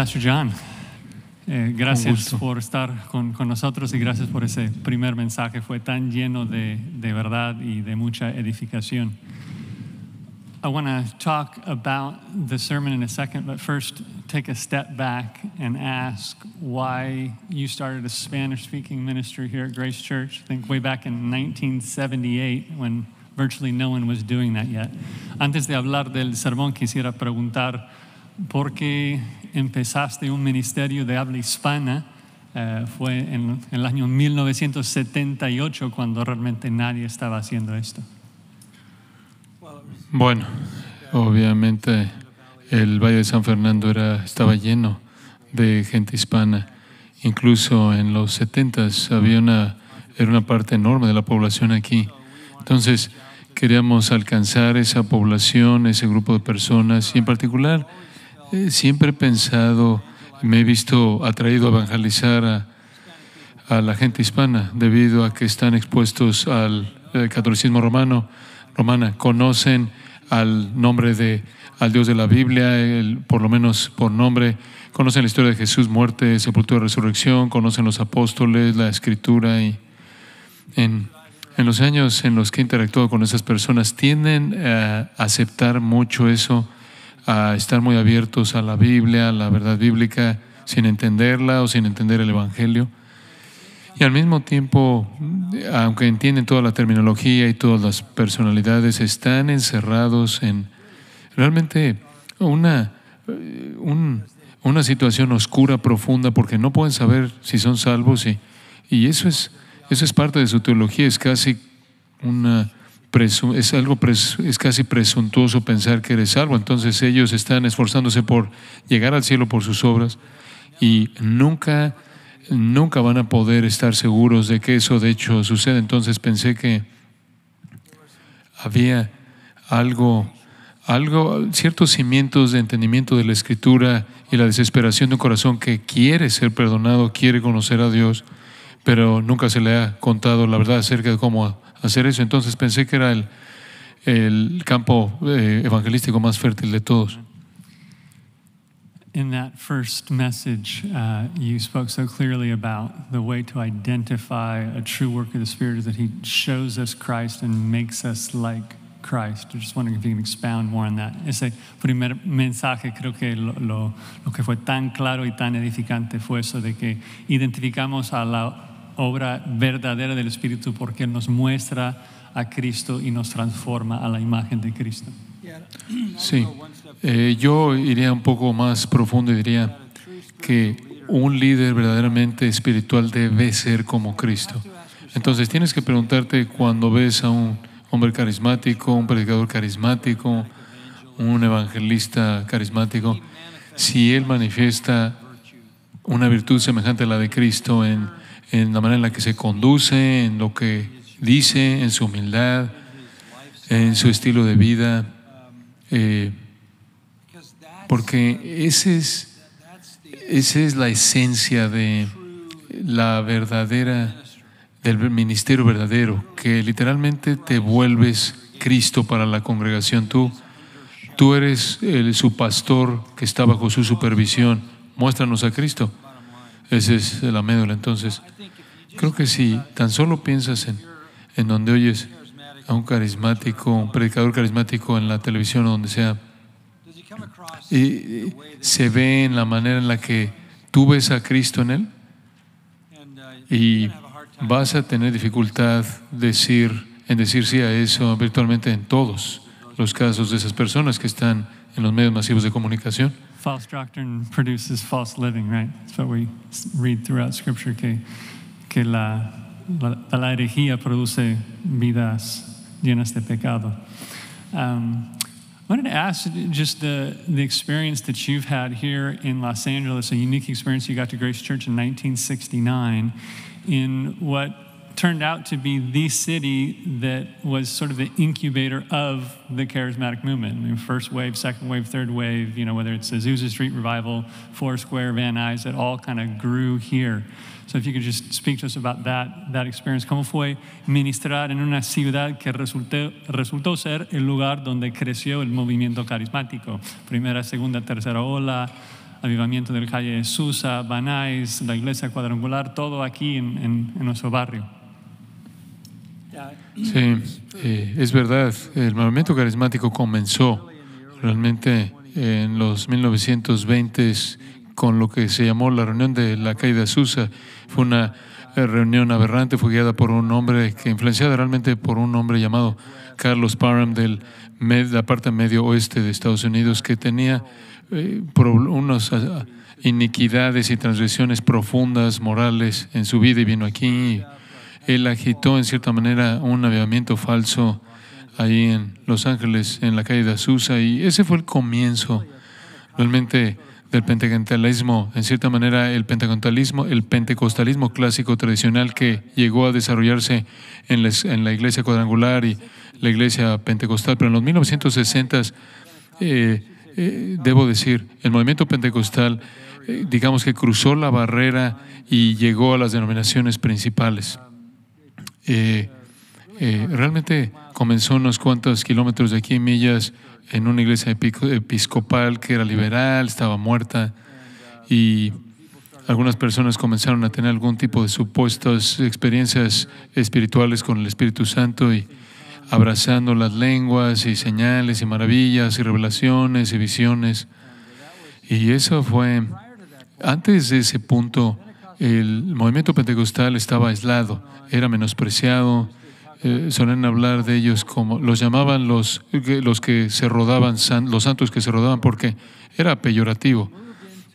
Pastor John, eh, gracias por estar con, con nosotros y gracias por ese primer mensaje. Fue tan lleno de, de verdad y de mucha edificación. I want to talk about the sermon in a second, but first take a step back and ask why you started a Spanish speaking ministry here at Grace Church. I think way back in 1978 when virtually no one was doing that yet. Antes de hablar del sermón, quisiera preguntar por qué empezaste un ministerio de habla hispana. Eh, fue en, en el año 1978 cuando realmente nadie estaba haciendo esto. Bueno, obviamente el Valle de San Fernando era, estaba lleno de gente hispana. Incluso en los 70 había una, era una parte enorme de la población aquí. Entonces queríamos alcanzar esa población, ese grupo de personas y en particular eh, siempre he pensado, me he visto atraído a evangelizar a, la gente hispana debido a que están expuestos al eh, catolicismo romano, romana, conocen al nombre de al Dios de la Biblia, por lo menos por nombre, conocen la historia de Jesús, muerte, sepultura, resurrección, conocen los apóstoles, la escritura y en, en los años en los que he interactuado con esas personas tienden a aceptar mucho eso, a estar muy abiertos a la Biblia, a la verdad bíblica, sin entenderla o sin entender el Evangelio. Y al mismo tiempo, aunque entienden toda la terminología y todas las personalidades, están encerrados en realmente una, un- una situación oscura, profunda, porque no pueden saber si son salvos y, y eso es eso es parte de su teología, es casi una es algo es casi presuntuoso pensar que eres salvo, entonces ellos están esforzándose por llegar al cielo por sus obras y nunca nunca van a poder estar seguros de que eso de hecho sucede. Entonces pensé que había algo, algo, ciertos cimientos de entendimiento de la escritura y la desesperación de un corazón que quiere ser perdonado, quiere conocer a Dios, pero nunca se le ha contado la verdad acerca de cómo hacer eso. Entonces pensé que era el, el campo eh, evangelístico más fértil de todos. In that first message, uh, you spoke so clearly about the way to identify a true work of the Spirit is that He shows us Christ and makes us like Christ. I'm just wondering if you can expound more on that. Ese primer mensaje creo que lo, lo, lo que fue tan claro y tan edificante fue eso de que identificamos a la obra verdadera del Espíritu porque nos muestra a Cristo y nos transforma a la imagen de Cristo. Sí, Eh, yo iría un poco más profundo y diría que un líder verdaderamente espiritual debe ser como Cristo. Entonces tienes que preguntarte cuando ves a un hombre carismático, un predicador carismático, un evangelista carismático, si él manifiesta una virtud semejante a la de Cristo en, en la manera en la que se conduce, en lo que dice, en su humildad, en su estilo de vida. eh, porque ese es, esa es la esencia de la verdadera, del ministerio verdadero, que literalmente te vuelves Cristo para la congregación. Tú, tú eres el- su pastor que está bajo su supervisión. Muéstranos a Cristo. Esa es la médula. Entonces, creo que si tan solo piensas en, en donde oyes a un carismático, un predicador carismático en la televisión o donde sea, y se ve en la manera en la que tú ves a Cristo en él y vas a tener dificultad en decir sí a eso virtualmente en todos los casos de esas personas que están en los medios masivos de comunicación. False doctrine produces false living, right? That's what we read throughout Scripture, que, que la, la, la herejía produce vidas llenas de pecado. Um, I wanted to ask just the, the experience that you've had here in Los Angeles, a unique experience you got to Grace Church in 1969 in what turned out to be the city that was sort of the incubator of the charismatic movement. I mean, first wave, second wave, third wave, you know, whether it's the Azusa Street Revival, Foursquare, Van Nuys, it all kind of grew here. So if you could just speak to us about that, experience. ¿Cómo fue ministrar en una ciudad que resultó, ser el lugar donde creció el movimiento carismático? Primera, segunda, tercera ola. avivamiento del calle de Susa, Banais, la iglesia cuadrangular, todo aquí en, en- nuestro barrio. Sí, eh, es verdad. El movimiento carismático comenzó realmente en los 1920 con lo que se llamó la reunión de la calle de Azusa. Fue una eh, reunión aberrante, fue guiada por un hombre que influenciada realmente por un hombre llamado Carlos Parham de la parte medio oeste de Estados Unidos que tenía eh, unas ah, iniquidades y transgresiones profundas morales en su vida y vino aquí. él agitó en cierta manera un avivamiento falso ahí en Los Ángeles, en la calle de Azusa, y ese fue el comienzo realmente del pentecostalismo, en cierta manera el pentecostalismo, el pentecostalismo clásico tradicional que llegó a desarrollarse en, la iglesia cuadrangular y la iglesia pentecostal, pero en los 1960 eh, eh, debo decir, el movimiento pentecostal, eh, digamos que cruzó la barrera y llegó a las denominaciones principales. Eh, realmente comenzó unos cuantos kilómetros de aquí, millas, en una iglesia episcopal que era liberal, estaba muerta, y algunas personas comenzaron a tener algún tipo de supuestas experiencias espirituales con el Espíritu Santo y abrazando las lenguas y señales y maravillas y revelaciones y visiones. Y eso fue, antes de ese punto, el movimiento pentecostal estaba aislado, era menospreciado, eh, solían hablar de ellos como, los llamaban los, los que se rodaban, los santos que se rodaban, porque era peyorativo.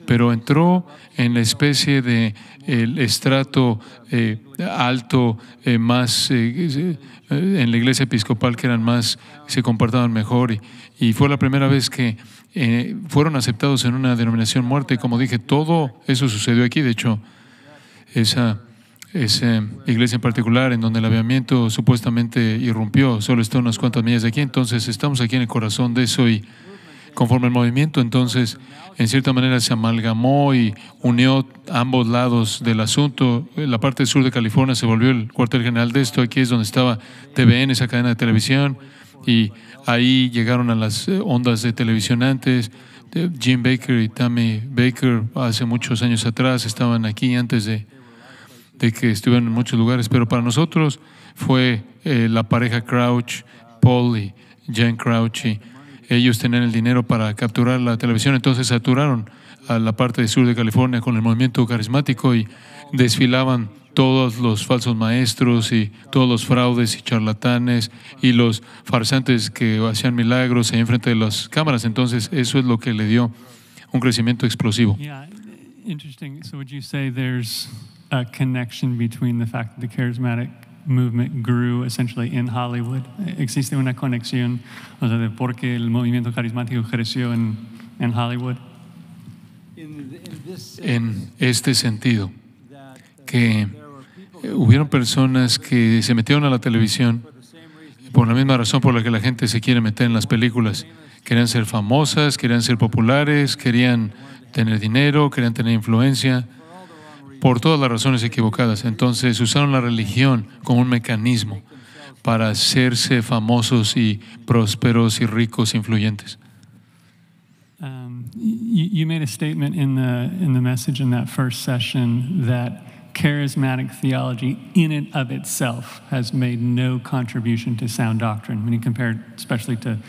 Pero entró en la especie de estrato eh, alto, eh, más eh, en la iglesia episcopal que eran más, se comportaban mejor y, y fue la primera vez que fueron aceptados en una denominación muerta y como dije, todo eso sucedió aquí, de hecho, esa, esa iglesia en particular en donde el avivamiento supuestamente irrumpió, solo está unas cuantas millas de aquí, entonces estamos aquí en el corazón de eso y conforme el movimiento entonces en cierta manera se amalgamó y unió ambos lados del asunto. La parte sur de California se volvió el cuartel general de esto, aquí es donde estaba TVN, esa cadena de televisión, y ahí llegaron a las eh, ondas de televisión antes. De Jim Baker y Tammy Baker hace muchos años atrás estaban aquí antes de, de que estuvieran en muchos lugares, pero para nosotros fue eh, la pareja Crouch, Paul y Jen Crouch, ellos tenían el dinero para capturar la televisión, entonces saturaron a la parte del sur de California con el movimiento carismático y desfilaban todos los falsos maestros y todos los fraudes y charlatanes y los farsantes que hacían milagros ahí enfrente de las cámaras. Entonces, eso es lo que le dio un crecimiento explosivo. A connection between the fact that the charismatic movement grew essentially in Hollywood? ¿Existe una conexión, o sea, de por qué el movimiento carismático creció en, en Hollywood? En este sentido, que eh, hubieron personas que se metieron a la televisión por la misma razón por la que la gente se quiere meter en las películas. Querían ser famosas, querían ser populares, querían tener dinero, querían tener influencia, por todas las razones equivocadas. Entonces usaron la religión como un mecanismo para hacerse famosos y prósperos y ricos, influyentes. Um, you, made a statement in the, in the message in that first session that charismatic theology, in and of itself, has made no contribution to sound doctrine. When you compare especially to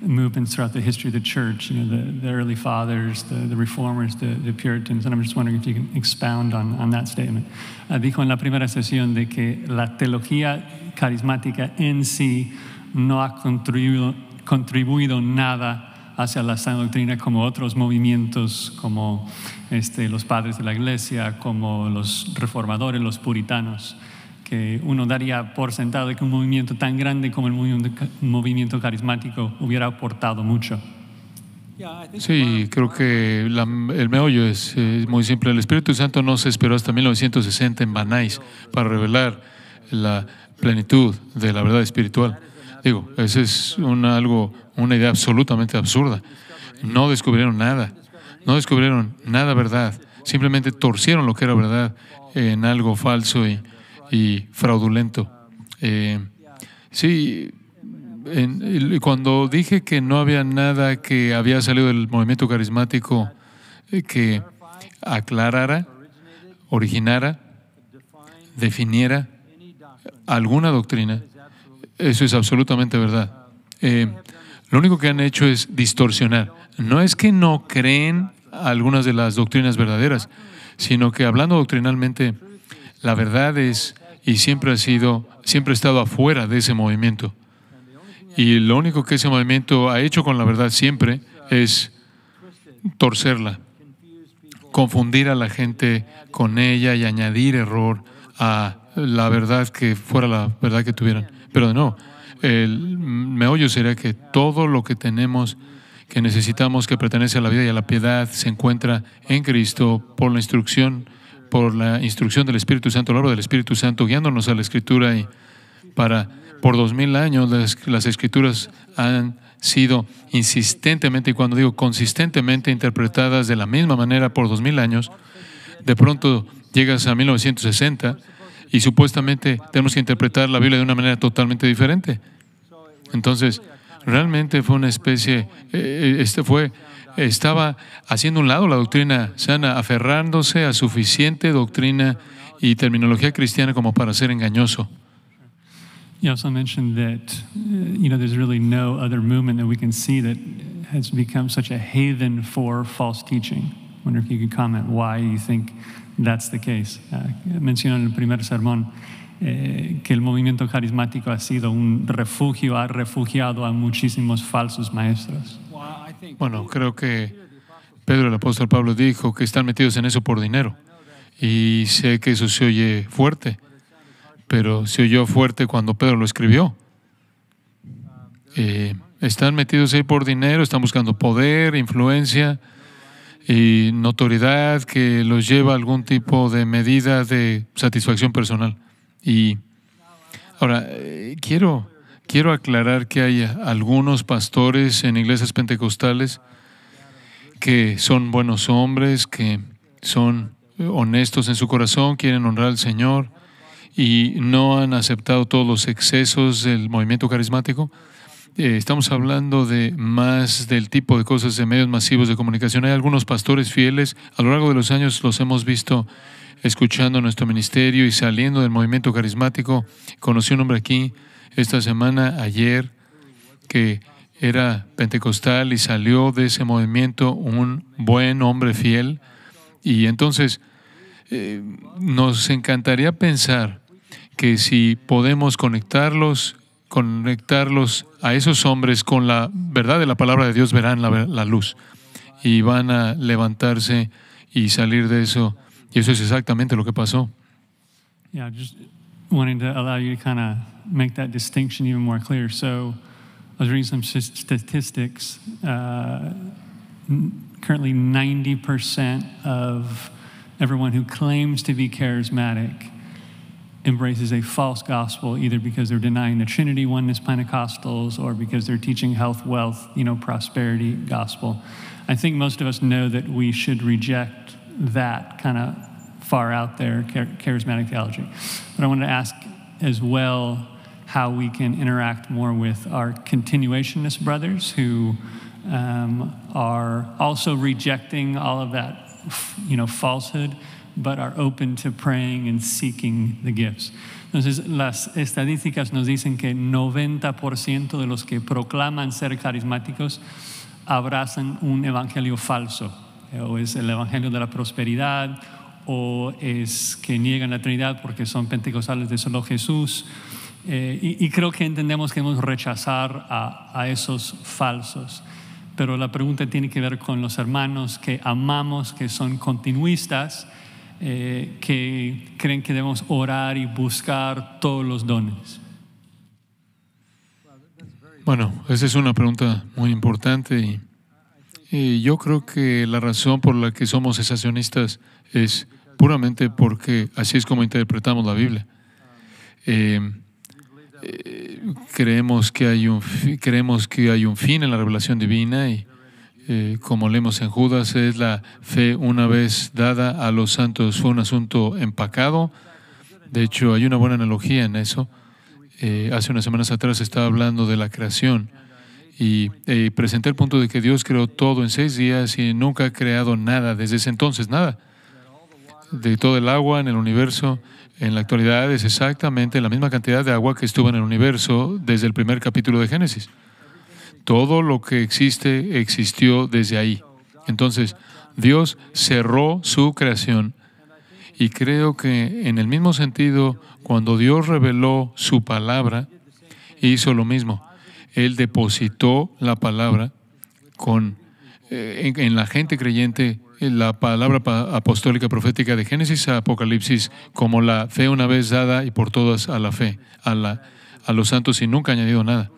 movements throughout the history of the church, you know, the, early fathers, the, reformers, the, Puritans, and I'm just wondering if you can expound on, on that statement. Uh, dijo en la primera sesión de que la teología carismática en sí no ha contribuido, contribuido nada hacia la sana doctrina como otros movimientos como este, los padres de la iglesia, como los reformadores, los puritanos, que uno daría por sentado que un movimiento tan grande como el movimiento, carismático hubiera aportado mucho. Sí, creo que la- el meollo es, muy simple. El Espíritu Santo no se esperó hasta 1960 en Banais para revelar la plenitud de la verdad espiritual. Digo, esa es una, algo, una idea absolutamente absurda. No descubrieron nada, no descubrieron nada verdad. Simplemente torcieron lo que era verdad en algo falso y, y fraudulento. Eh, sí, cuando dije que no había nada que había salido del movimiento carismático eh, que aclarara, originara, definiera alguna doctrina. Eso es absolutamente verdad. Eh, lo único que han hecho es distorsionar. No es que no creen algunas de las doctrinas verdaderas, sino que hablando doctrinalmente, la verdad es y siempre ha sido, siempre ha estado afuera de ese movimiento. Y lo único que ese movimiento ha hecho con la verdad siempre es torcerla, confundir a la gente con ella y añadir error a la verdad que fuera la verdad que tuvieran. Pero no, el meollo sería que todo lo que tenemos, que necesitamos, que pertenece a la vida y a la piedad, se encuentra en Cristo por la instrucción, por la instrucción del Espíritu Santo, la obra del Espíritu Santo, guiándonos a la Escritura y para por dos mil años las, las Escrituras han sido insistentemente, y cuando digo consistentemente interpretadas de la misma manera por dos mil años, de pronto llegas a 1960 y supuestamente tenemos que interpretar la Biblia de una manera totalmente diferente. Entonces, realmente fue una especie, eh, eh, este fue, estaba haciendo un lado la doctrina sana, aferrándose a suficiente doctrina y terminología cristiana como para ser engañoso. You also mentioned that uh, you know there's really no other movement that we can see that has become such a haven for false teaching. I wonder if you could comment why you think that's the case. Uh, mencionó en el primer sermón eh, que el movimiento carismático ha sido un refugio, ha refugiado a muchísimos falsos maestros. Bueno, creo que Pedro el apóstol Pablo dijo que están metidos en eso por dinero. Y sé que eso se oye fuerte pero se oyó fuerte cuando Pedro lo escribió. Eh, están metidos ahí por dinero, están buscando poder, influencia y notoriedad que los lleva a algún tipo de medida de satisfacción personal. Y ahora, eh, quiero, quiero aclarar que hay algunos pastores en iglesias pentecostales que son buenos hombres, que son honestos en su corazón, quieren honrar al Señor y no han aceptado todos los excesos del movimiento carismático. Eh, estamos hablando de más del tipo de cosas de medios masivos de comunicación. Hay algunos pastores fieles, a lo largo de los años los hemos visto escuchando nuestro ministerio y saliendo del movimiento carismático. Conocí un hombre aquí esta semana, ayer, que era pentecostal y salió de ese movimiento un buen hombre fiel. Y entonces eh, nos encantaría pensar que si podemos conectarlos, conectarlos a esos hombres con la verdad de la palabra de Dios, verán la, luz y van a levantarse y salir de eso. Y eso es exactamente lo que pasó. Yeah, just wanting to allow you to kind of make that distinction even more clear. So, I was reading some statistics. Uh, currently, 90% of everyone who claims to be charismatic embraces a false gospel, either because they're denying the Trinity, oneness Pentecostals, or because they're teaching health, wealth, you know, prosperity gospel. I think most of us know that we should reject that kind of far out there charismatic theology. But I wanted to ask as well how we can interact more with our continuationist brothers who um, are also rejecting all of that, you know, falsehood but are open to praying and seeking the gifts. Entonces, las estadísticas nos dicen que 90% de los que proclaman ser carismáticos abrazan un evangelio falso, o es el evangelio de la prosperidad, o es que niegan la Trinidad porque son pentecostales de solo Jesús. Eh, y, y, creo que entendemos que debemos rechazar a, a esos falsos. Pero la pregunta tiene que ver con los hermanos que amamos, que son continuistas eh, que creen que debemos orar y buscar todos los dones? Bueno, esa es una pregunta muy importante y, yo creo que la razón por la que somos cesacionistas es puramente porque así es como interpretamos la Biblia. Eh, creemos que hay un creemos que hay un fin en la revelación divina y eh, como leemos en Judas, es la fe una vez dada a los santos. Fue un asunto empacado. De hecho, hay una buena analogía en eso. Eh, hace unas semanas atrás estaba hablando de la creación y eh, presenté el punto de que Dios creó todo en seis días y nunca ha creado nada desde ese entonces, nada. De todo el agua en el universo, en la actualidad es exactamente la misma cantidad de agua que estuvo en el universo desde el primer capítulo de Génesis. Todo lo que existe existió desde ahí. Entonces, Dios cerró su creación y creo que en el mismo sentido, cuando Dios reveló su palabra, hizo lo mismo. Él depositó la palabra con, eh, en, la gente creyente, la palabra apostólica profética de Génesis a Apocalipsis, como la fe una vez dada y por todas a la fe, a, la, a los santos y nunca añadido nada.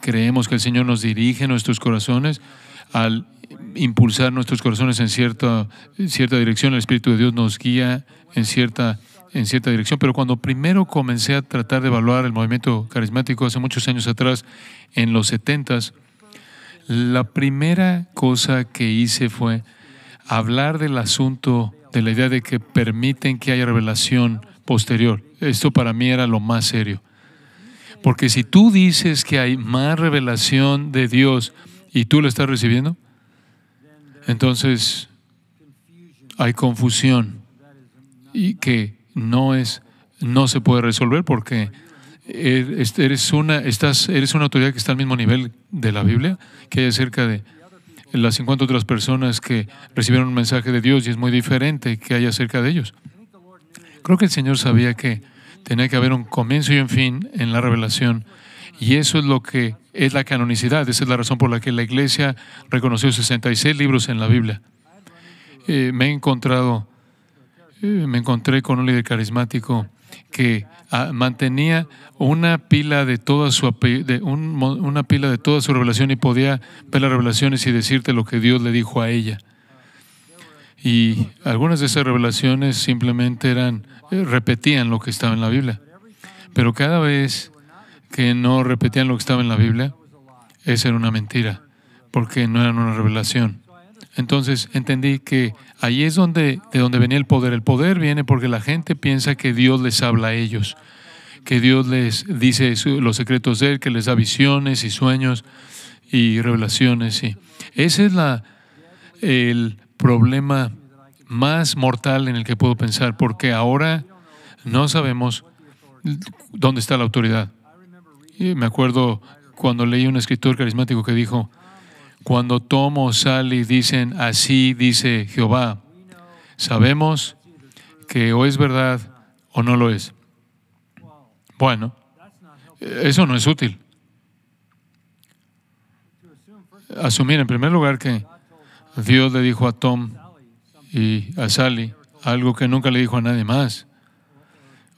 Creemos que el Señor nos dirige nuestros corazones al impulsar nuestros corazones en cierta, cierta dirección. El Espíritu de Dios nos guía en cierta, en cierta dirección. Pero cuando primero comencé a tratar de evaluar el movimiento carismático hace muchos años atrás, en los setentas, la primera cosa que hice fue hablar del asunto de la idea de que permiten que haya revelación posterior. Esto para mí era lo más serio. Porque si tú dices que hay más revelación de Dios y tú lo estás recibiendo, entonces hay confusión y que no es no se puede resolver porque eres una estás eres una autoridad que está al mismo nivel de la Biblia que hay cerca de las 50 otras personas que recibieron un mensaje de Dios y es muy diferente que haya cerca de ellos. Creo que el Señor sabía que tenía que haber un comienzo y un fin en la revelación y eso es lo que es la canonicidad. Esa es la razón por la que la Iglesia reconoció 66 libros en la Biblia. Eh, me he encontrado, eh, me encontré con un líder carismático que ah, mantenía una pila de toda su una pila de revelación y podía ver las revelaciones y decirte lo que Dios le dijo a ella. Y algunas de esas revelaciones simplemente eran eh, repetían lo que estaba en la Biblia. Pero cada vez que no repetían lo que estaba en la Biblia, esa era una mentira, porque no era una revelación. Entonces entendí que ahí es donde, de donde venía el poder. El poder viene porque la gente piensa que Dios les habla a ellos, que Dios les dice los secretos de Él, que les da visiones y sueños y revelaciones. Y ese es la, el problema más mortal en el que puedo pensar, porque ahora no sabemos dónde está la autoridad me acuerdo cuando leí un escritor carismático que dijo, cuando Tomo sale y dicen, así dice Jehová, sabemos que o es verdad o no lo es. Bueno, eso no es útil. Asumir en primer lugar que Dios le dijo a Tom y a Sally algo que nunca le dijo a nadie más.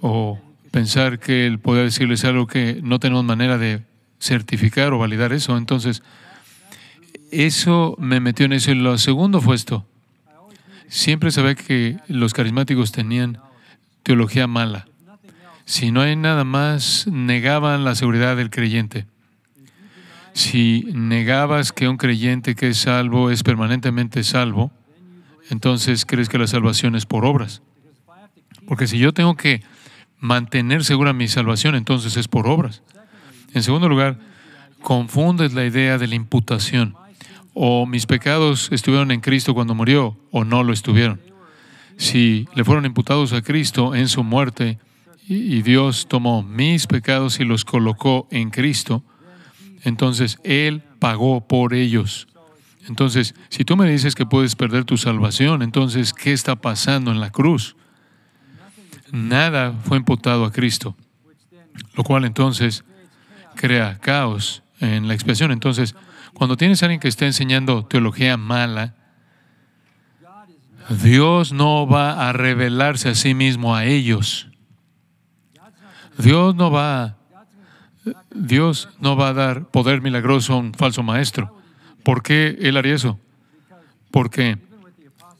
O pensar que Él podía decirles algo que no tenemos manera de certificar o validar eso. Entonces, eso me metió en eso. Y lo segundo fue esto. Siempre sabía que los carismáticos tenían teología mala. Si no hay nada más, negaban la seguridad del creyente. Si negabas que un creyente que es salvo es permanentemente salvo, entonces crees que la salvación es por obras. Porque si yo tengo que mantener segura mi salvación, entonces es por obras. En segundo lugar, confundes la idea de la imputación. O mis pecados estuvieron en Cristo cuando murió o no lo estuvieron. Si le fueron imputados a Cristo en su muerte y Dios tomó mis pecados y los colocó en Cristo, entonces Él pagó por ellos. Entonces, si tú me dices que puedes perder tu salvación, entonces, ¿qué está pasando en la cruz? nada fue imputado a Cristo, lo cual entonces crea caos en la expiación. Entonces, cuando tienes a alguien que está enseñando teología mala, Dios no va a revelarse a sí mismo a ellos. Dios no va Dios no va a dar poder milagroso a un falso maestro. ¿Por qué él haría eso? Porque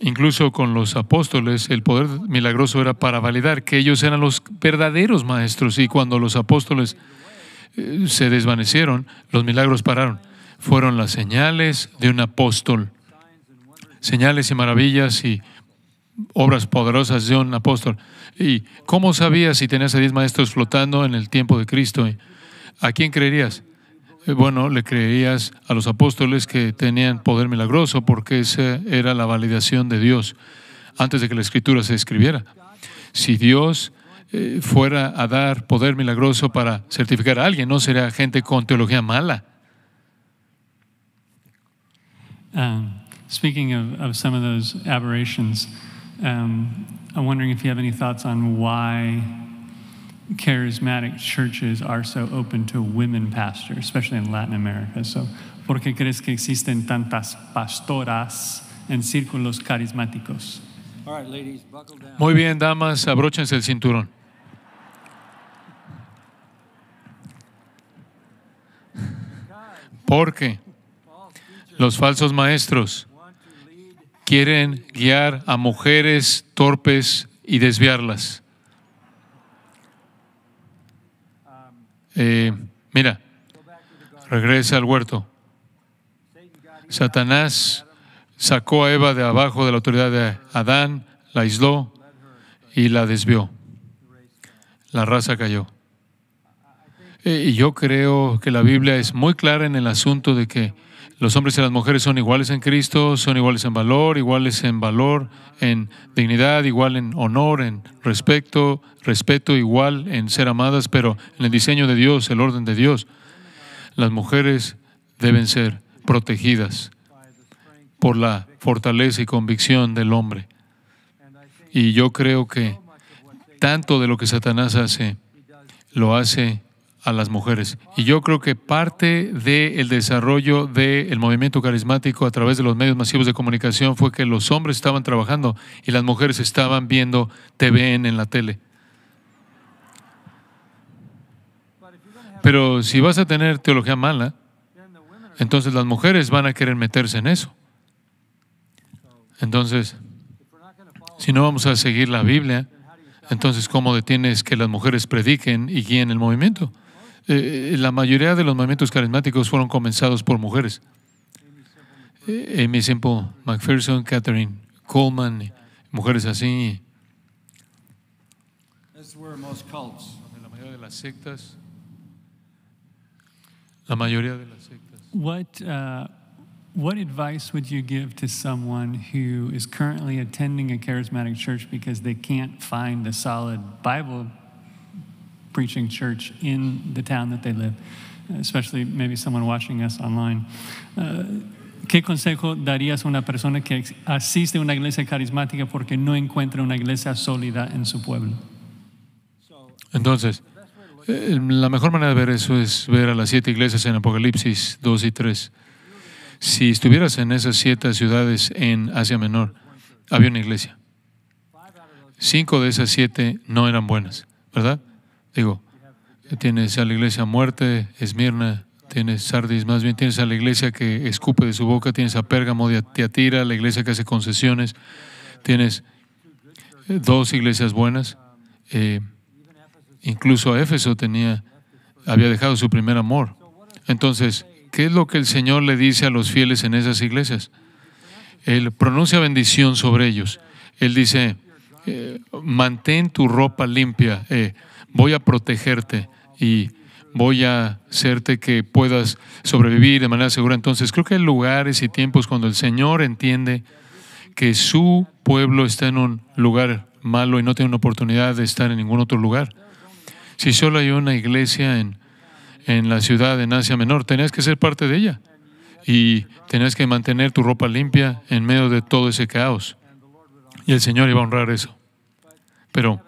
Incluso con los apóstoles, el poder milagroso era para validar que ellos eran los verdaderos maestros y cuando los apóstoles eh, se desvanecieron, los milagros pararon. Fueron las señales de un apóstol, señales y maravillas y obras poderosas de un apóstol. ¿Y cómo sabías si tenías a diez maestros flotando en el tiempo de Cristo? ¿A quién creerías? eh, bueno, le creías a los apóstoles que tenían poder milagroso porque esa era la validación de Dios antes de que la escritura se escribiera. Si Dios eh, fuera a dar poder milagroso para certificar a alguien, no sería gente con teología mala. Um, speaking of, of some of those aberrations, um, I'm wondering if you have any thoughts on why charismatic churches are so open to women pastors, especially in Latin America. So, ¿por qué crees que existen tantas pastoras en círculos carismáticos? All right, ladies, buckle down. Muy bien, damas, abróchense el cinturón. Porque los falsos maestros quieren guiar a mujeres torpes y desviarlas. Eh, mira, regresa al huerto. Satanás sacó a Eva de abajo de la autoridad de Adán, la aisló y la desvió. La raza cayó. Eh, Y yo creo que la Biblia es muy clara en el asunto de que los hombres y las mujeres son iguales en Cristo, son iguales en valor, iguales en valor, en dignidad, igual en honor, en respeto, respeto igual en ser amadas, pero en el diseño de Dios, el orden de Dios, las mujeres deben ser protegidas por la fortaleza y convicción del hombre. Y yo creo que tanto de lo que Satanás hace, lo hace a las mujeres. Y yo creo que parte del desarrollo del movimiento carismático a través de los medios masivos de comunicación fue que los hombres estaban trabajando y las mujeres estaban viendo TVN en la tele. Pero si vas a tener teología mala, entonces las mujeres van a querer meterse en eso. Entonces, si no vamos a seguir la Biblia, entonces ¿cómo detienes que las mujeres prediquen y guíen el movimiento? Eh, la mayoría de los movimientos carismáticos fueron comenzados por mujeres. Eh, Amy Simple, McPherson, Catherine Coleman, mujeres así. La mayoría de las sectas. La mayoría de las sectas. What, uh, what advice would you give to someone who is currently attending a charismatic church because they can't find a solid Bible preaching church in the town that they live, especially maybe someone watching us online? Uh, ¿Qué consejo darías a una persona que asiste a una iglesia carismática porque no encuentra una iglesia sólida en su pueblo? Entonces, eh, la mejor manera de ver eso es ver a las siete iglesias en Apocalipsis 2 y 3. Si estuvieras en esas siete ciudades en Asia Menor, había una iglesia. Cinco de esas siete no eran buenas, ¿verdad? Digo, tienes a la iglesia muerte, Esmirna, tienes Sardis, más bien tienes a la iglesia que escupe de su boca, tienes a Pérgamo de Tiatira, la iglesia que hace concesiones, tienes eh, dos iglesias buenas. eh, Incluso Éfeso tenía, había dejado su primer amor. Entonces, ¿qué es lo que el Señor le dice a los fieles en esas iglesias? Él pronuncia bendición sobre ellos. Él dice, eh, mantén tu ropa limpia, eh, voy a protegerte y voy a hacerte que puedas sobrevivir de manera segura. Entonces, creo que hay lugares y tiempos cuando el Señor entiende que su pueblo está en un lugar malo y no tiene una oportunidad de estar en ningún otro lugar. Si solo hay una iglesia en, en la ciudad en Asia Menor, tenías que ser parte de ella y tenías que mantener tu ropa limpia en medio de todo ese caos. Y el Señor iba a honrar eso. Pero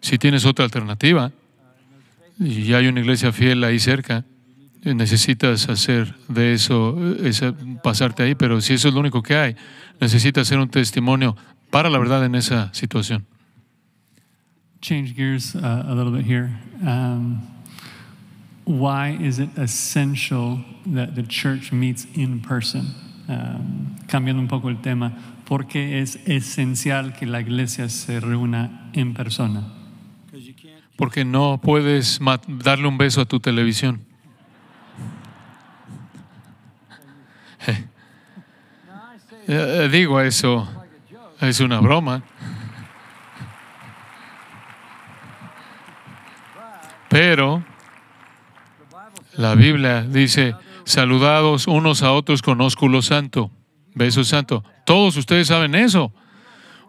si tienes otra alternativa y hay una iglesia fiel ahí cerca, necesitas hacer de eso, pasarte ahí, pero si eso es lo único que hay, necesitas hacer un testimonio para la verdad en esa situación. change gears uh, a little bit here. Um, why is it essential that the church meets in person? Um, cambiando un poco el tema, ¿por qué es esencial que la iglesia se reúna en persona? Porque no puedes darle un beso a tu televisión. Eh, eh, digo eso, es una broma, pero La Biblia dice, saludados unos a otros con ósculo santo, beso santo. Todos ustedes saben eso.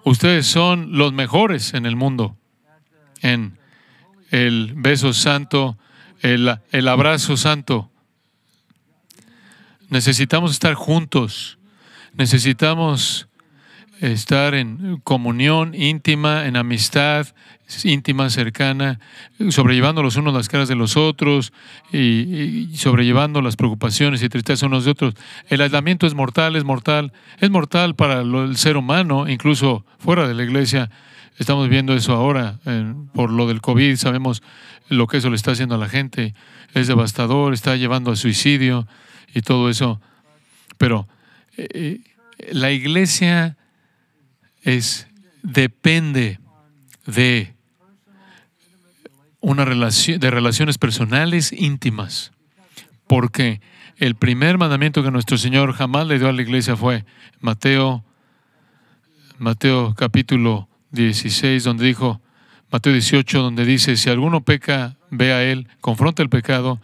Ustedes son los mejores en el mundo. En el beso santo, el, el abrazo santo. Necesitamos estar juntos. Necesitamos estar en comunión íntima, en amistad íntima, cercana, sobrellevando los unos las caras de los otros y, y sobrellevando las preocupaciones y tristezas unos de otros. El aislamiento es mortal, es mortal, es mortal para lo- el ser humano, incluso fuera de la iglesia. Estamos viendo eso ahora por lo del COVID, sabemos lo que eso le está haciendo a la gente. Es devastador, está llevando a suicidio y todo eso. Pero eh, eh, la iglesia es depende de una relación de relaciones personales íntimas. Porque el primer mandamiento que nuestro Señor jamás le dio a la iglesia fue Mateo Mateo capítulo 16 donde dijo Mateo 18 donde dice si alguno peca ve a él, confronta el pecado.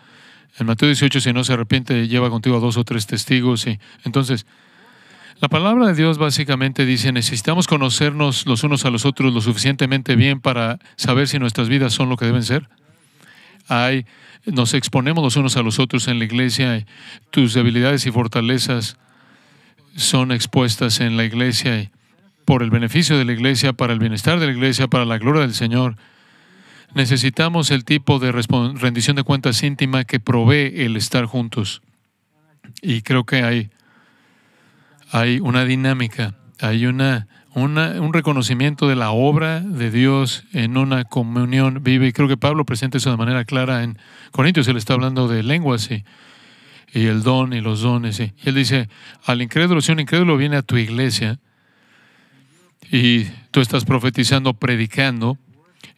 En Mateo 18 si no se arrepiente lleva contigo a dos o tres testigos y entonces la palabra de Dios básicamente dice, necesitamos conocernos los unos a los otros lo suficientemente bien para saber si nuestras vidas son lo que deben ser. Hay, nos exponemos los unos a los otros en la iglesia, tus debilidades y fortalezas son expuestas en la iglesia por el beneficio de la iglesia, para el bienestar de la iglesia, para la gloria del Señor. Necesitamos el tipo de rendición de cuentas íntima que provee el estar juntos. Y creo que hay hay una dinámica, hay una, un reconocimiento de la obra de Dios en una comunión viva. Y creo que Pablo presenta eso de manera clara en Corintios. Él está hablando de lenguas y, el don y los dones. Y él dice, al incrédulo, si un incrédulo viene a tu iglesia y tú estás profetizando, predicando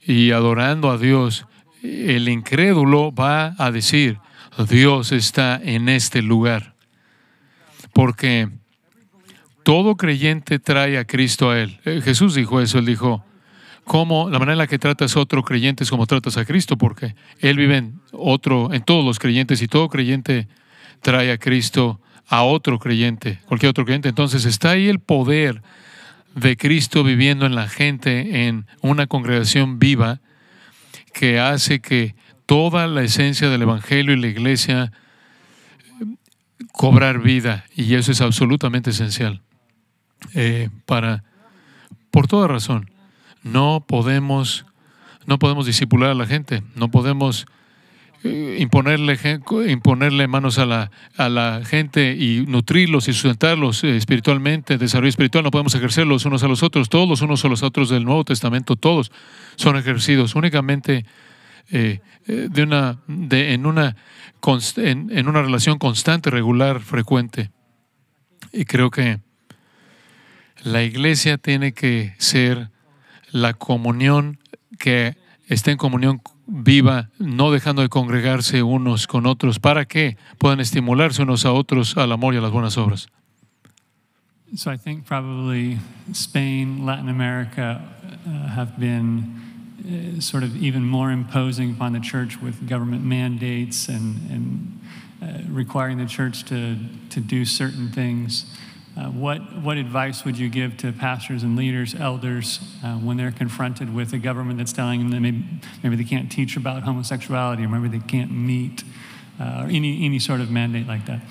y adorando a Dios, el incrédulo va a decir, Dios está en este lugar. Porque todo creyente trae a Cristo a él. Eh, Jesús dijo eso, él dijo, ¿cómo la manera en la que tratas a otro creyente es como tratas a Cristo? Porque él vive en otro, en todos los creyentes y todo creyente trae a Cristo a otro creyente, cualquier otro creyente. Entonces está ahí el poder de Cristo viviendo en la gente, en una congregación viva, que hace que toda la esencia del Evangelio y la iglesia eh, cobrar vida, y eso es absolutamente esencial eh, para, por toda razón. No podemos, no podemos disipular a la gente, no podemos eh, imponerle, imponerle manos a la, a la gente y nutrirlos y sustentarlos eh, espiritualmente, desarrollo espiritual, no podemos ejercer los unos a los otros, todos los unos a los otros del Nuevo Testamento, todos son ejercidos únicamente de una, de, en, una, en, en una relación constante, regular, frecuente. Y creo que la iglesia tiene que ser la comunión que esté en comunión viva, no dejando de congregarse unos con otros, para que puedan estimularse unos a otros al amor y a las buenas obras. So I think probably Spain, Latin America uh, have been uh, sort of even more imposing upon the church with government mandates and, uh, requiring the church to do certain things. Uh, what, what advice would you give to pastors and leaders, elders, uh, when they're confronted with a government that's telling them maybe, maybe they can't teach about homosexuality or maybe they can't meet uh, or any, any sort of mandate like that?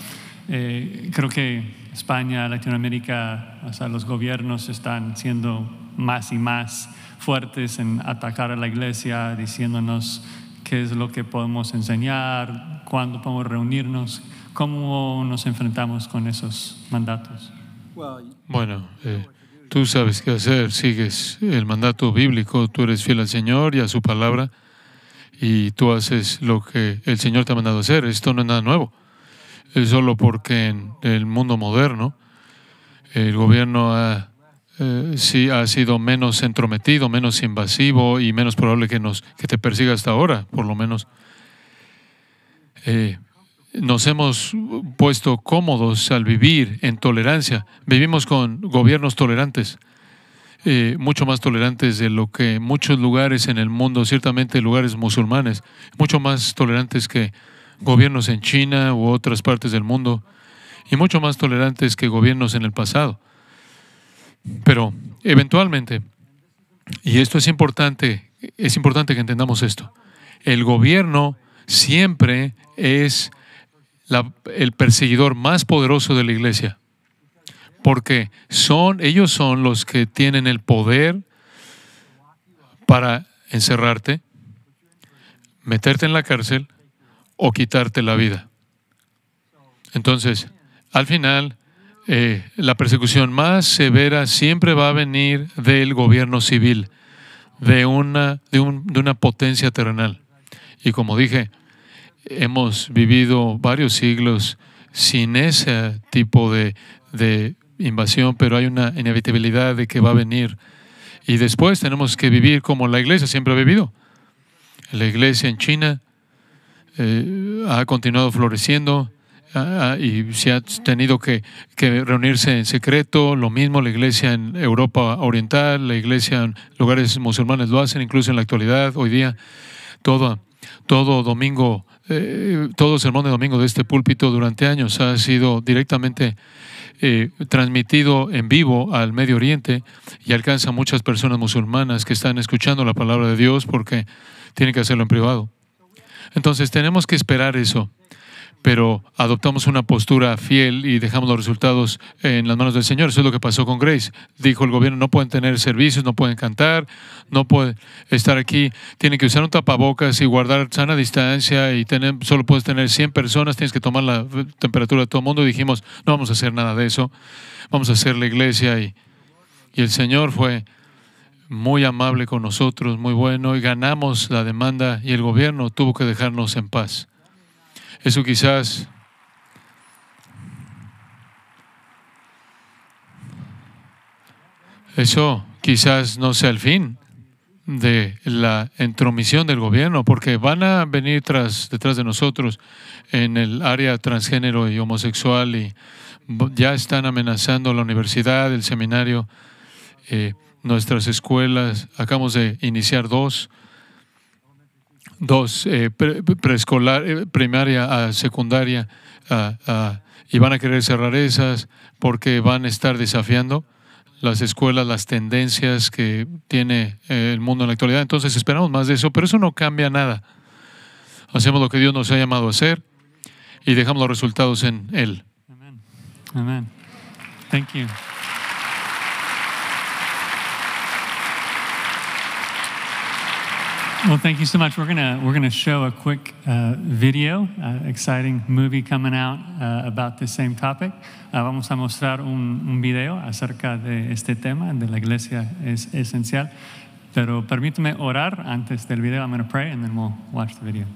Eh, creo que España, Latinoamérica, o sea, los gobiernos están siendo más y más fuertes en atacar a la iglesia, diciéndonos qué es lo que podemos enseñar, cuándo podemos reunirnos, cómo nos enfrentamos con esos mandatos. Bueno, eh, tú sabes qué hacer, sigues el mandato bíblico, tú eres fiel al Señor y a su palabra, y tú haces lo que el Señor te ha mandado hacer. Esto no es nada nuevo. Es solo porque en el mundo moderno el gobierno ha, eh, sí ha sido menos entrometido, menos invasivo y menos probable que, nos, que te persiga hasta ahora, por lo menos. Eh, nos hemos puesto cómodos al vivir en tolerancia. Vivimos con gobiernos tolerantes, eh, mucho más tolerantes de lo que muchos lugares en el mundo, ciertamente lugares musulmanes, mucho más tolerantes que gobiernos en China u otras partes del mundo y mucho más tolerantes que gobiernos en el pasado. Pero eventualmente, y esto es importante, es importante que entendamos esto, el gobierno siempre es el perseguidor más poderoso de la iglesia, porque son, ellos son los que tienen el poder para encerrarte, meterte en la cárcel o quitarte la vida. Entonces, al final, eh, la persecución más severa siempre va a venir del gobierno civil, de una, de, un- de una potencia terrenal. Y como dije, hemos vivido varios siglos sin ese tipo de, de invasión, pero hay una inevitabilidad de que va a venir. Y después tenemos que vivir como la iglesia siempre ha vivido. La iglesia en China eh, ha continuado floreciendo ah, ah, y se ha tenido que, que reunirse en secreto. Lo mismo la iglesia en Europa Oriental, la iglesia en lugares musulmanes lo hacen, incluso en la actualidad, hoy día. Todo, todo domingo, eh, todo sermón de domingo de este púlpito durante años ha sido directamente eh, transmitido en vivo al Medio Oriente y alcanza a muchas personas musulmanas que están escuchando la palabra de Dios porque tienen que hacerlo en privado. Entonces tenemos que esperar eso, pero adoptamos una postura fiel y dejamos los resultados en las manos del Señor. Eso es lo que pasó con Grace. Dijo el gobierno, no pueden tener servicios, no pueden cantar, no pueden estar aquí, tienen que usar un tapabocas y guardar sana distancia y tener, solo puedes tener 100 personas, tienes que tomar la temperatura de todo el mundo. Dijimos, no vamos a hacer nada de eso, vamos a hacer la iglesia y el Señor fue muy amable con nosotros, muy bueno, y ganamos la demanda y el gobierno tuvo que dejarnos en paz. Eso quizás eso quizás no sea el fin de la entromisión del gobierno, porque van a venir tras, detrás de nosotros en el área transgénero y homosexual y ya están amenazando la universidad, el seminario, eh, nuestras escuelas. Acabamos de iniciar dos, dos eh, pre- preescolar, eh, primaria a secundaria, y van a querer cerrar esas porque van a estar desafiando las escuelas, las tendencias que tiene eh, el mundo en la actualidad. Entonces esperamos más de eso, pero eso no cambia nada. Hacemos lo que Dios nos ha llamado a hacer y dejamos los resultados en Él. Amen. Amen. Thank you. Well, thank you so much. We're gonna we're gonna show a quick uh, video, uh, exciting movie coming out uh, about the same topic. Uh, vamos a mostrar un, un video acerca de este tema de la iglesia es esencial. Pero permíteme orar antes del video. I'm to pray and then we'll watch the video.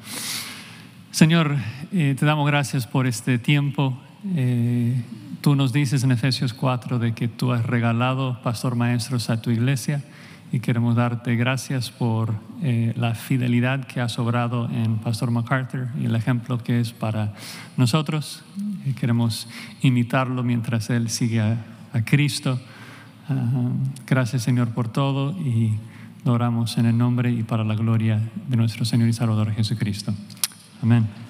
Señor, eh, te damos gracias por este tiempo. Eh, tú nos dices en Efesios 4 de que tú has regalado pastor maestros a tu iglesia y queremos darte gracias por eh, la fidelidad que has obrado en Pastor MacArthur y el ejemplo que es para nosotros. Y queremos imitarlo mientras él sigue a, a Cristo. Ah, gracias Señor por todo y lo oramos en el nombre y para la gloria de nuestro Señor y Salvador Jesucristo. Amén.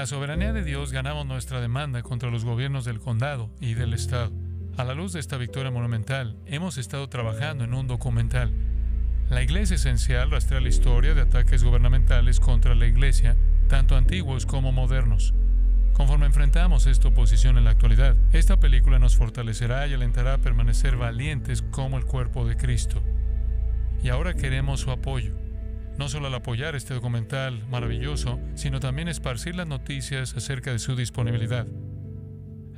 La soberanía de Dios ganamos nuestra demanda contra los gobiernos del condado y del estado. A la luz de esta victoria monumental, hemos estado trabajando en un documental. La Iglesia Esencial rastrea la historia de ataques gubernamentales contra la Iglesia, tanto antiguos como modernos. Conforme enfrentamos esta oposición en la actualidad, esta película nos fortalecerá y alentará a permanecer valientes como el cuerpo de Cristo. Y ahora queremos su apoyo no solo al apoyar este documental maravilloso, sino también esparcir las noticias acerca de su disponibilidad.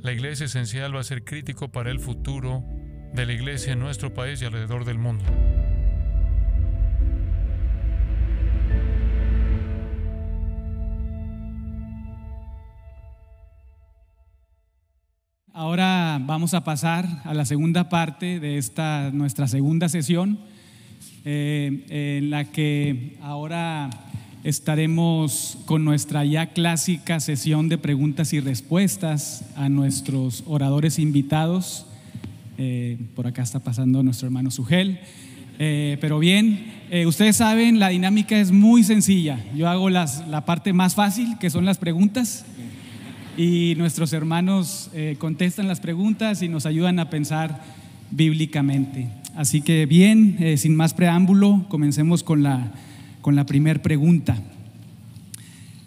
La iglesia esencial va a ser crítico para el futuro de la iglesia en nuestro país y alrededor del mundo. Ahora vamos a pasar a la segunda parte de esta nuestra segunda sesión, eh, en la que ahora estaremos con nuestra ya clásica sesión de preguntas y respuestas a nuestros oradores invitados. Eh, por acá está pasando nuestro hermano Sugel. Eh, pero bien, ustedes saben, la dinámica es muy sencilla. Yo hago la parte más fácil, que son las preguntas, y nuestros hermanos contestan las preguntas y nos ayudan a pensar bíblicamente. Así que bien, eh, sin más preámbulo, comencemos con la, con la primera pregunta.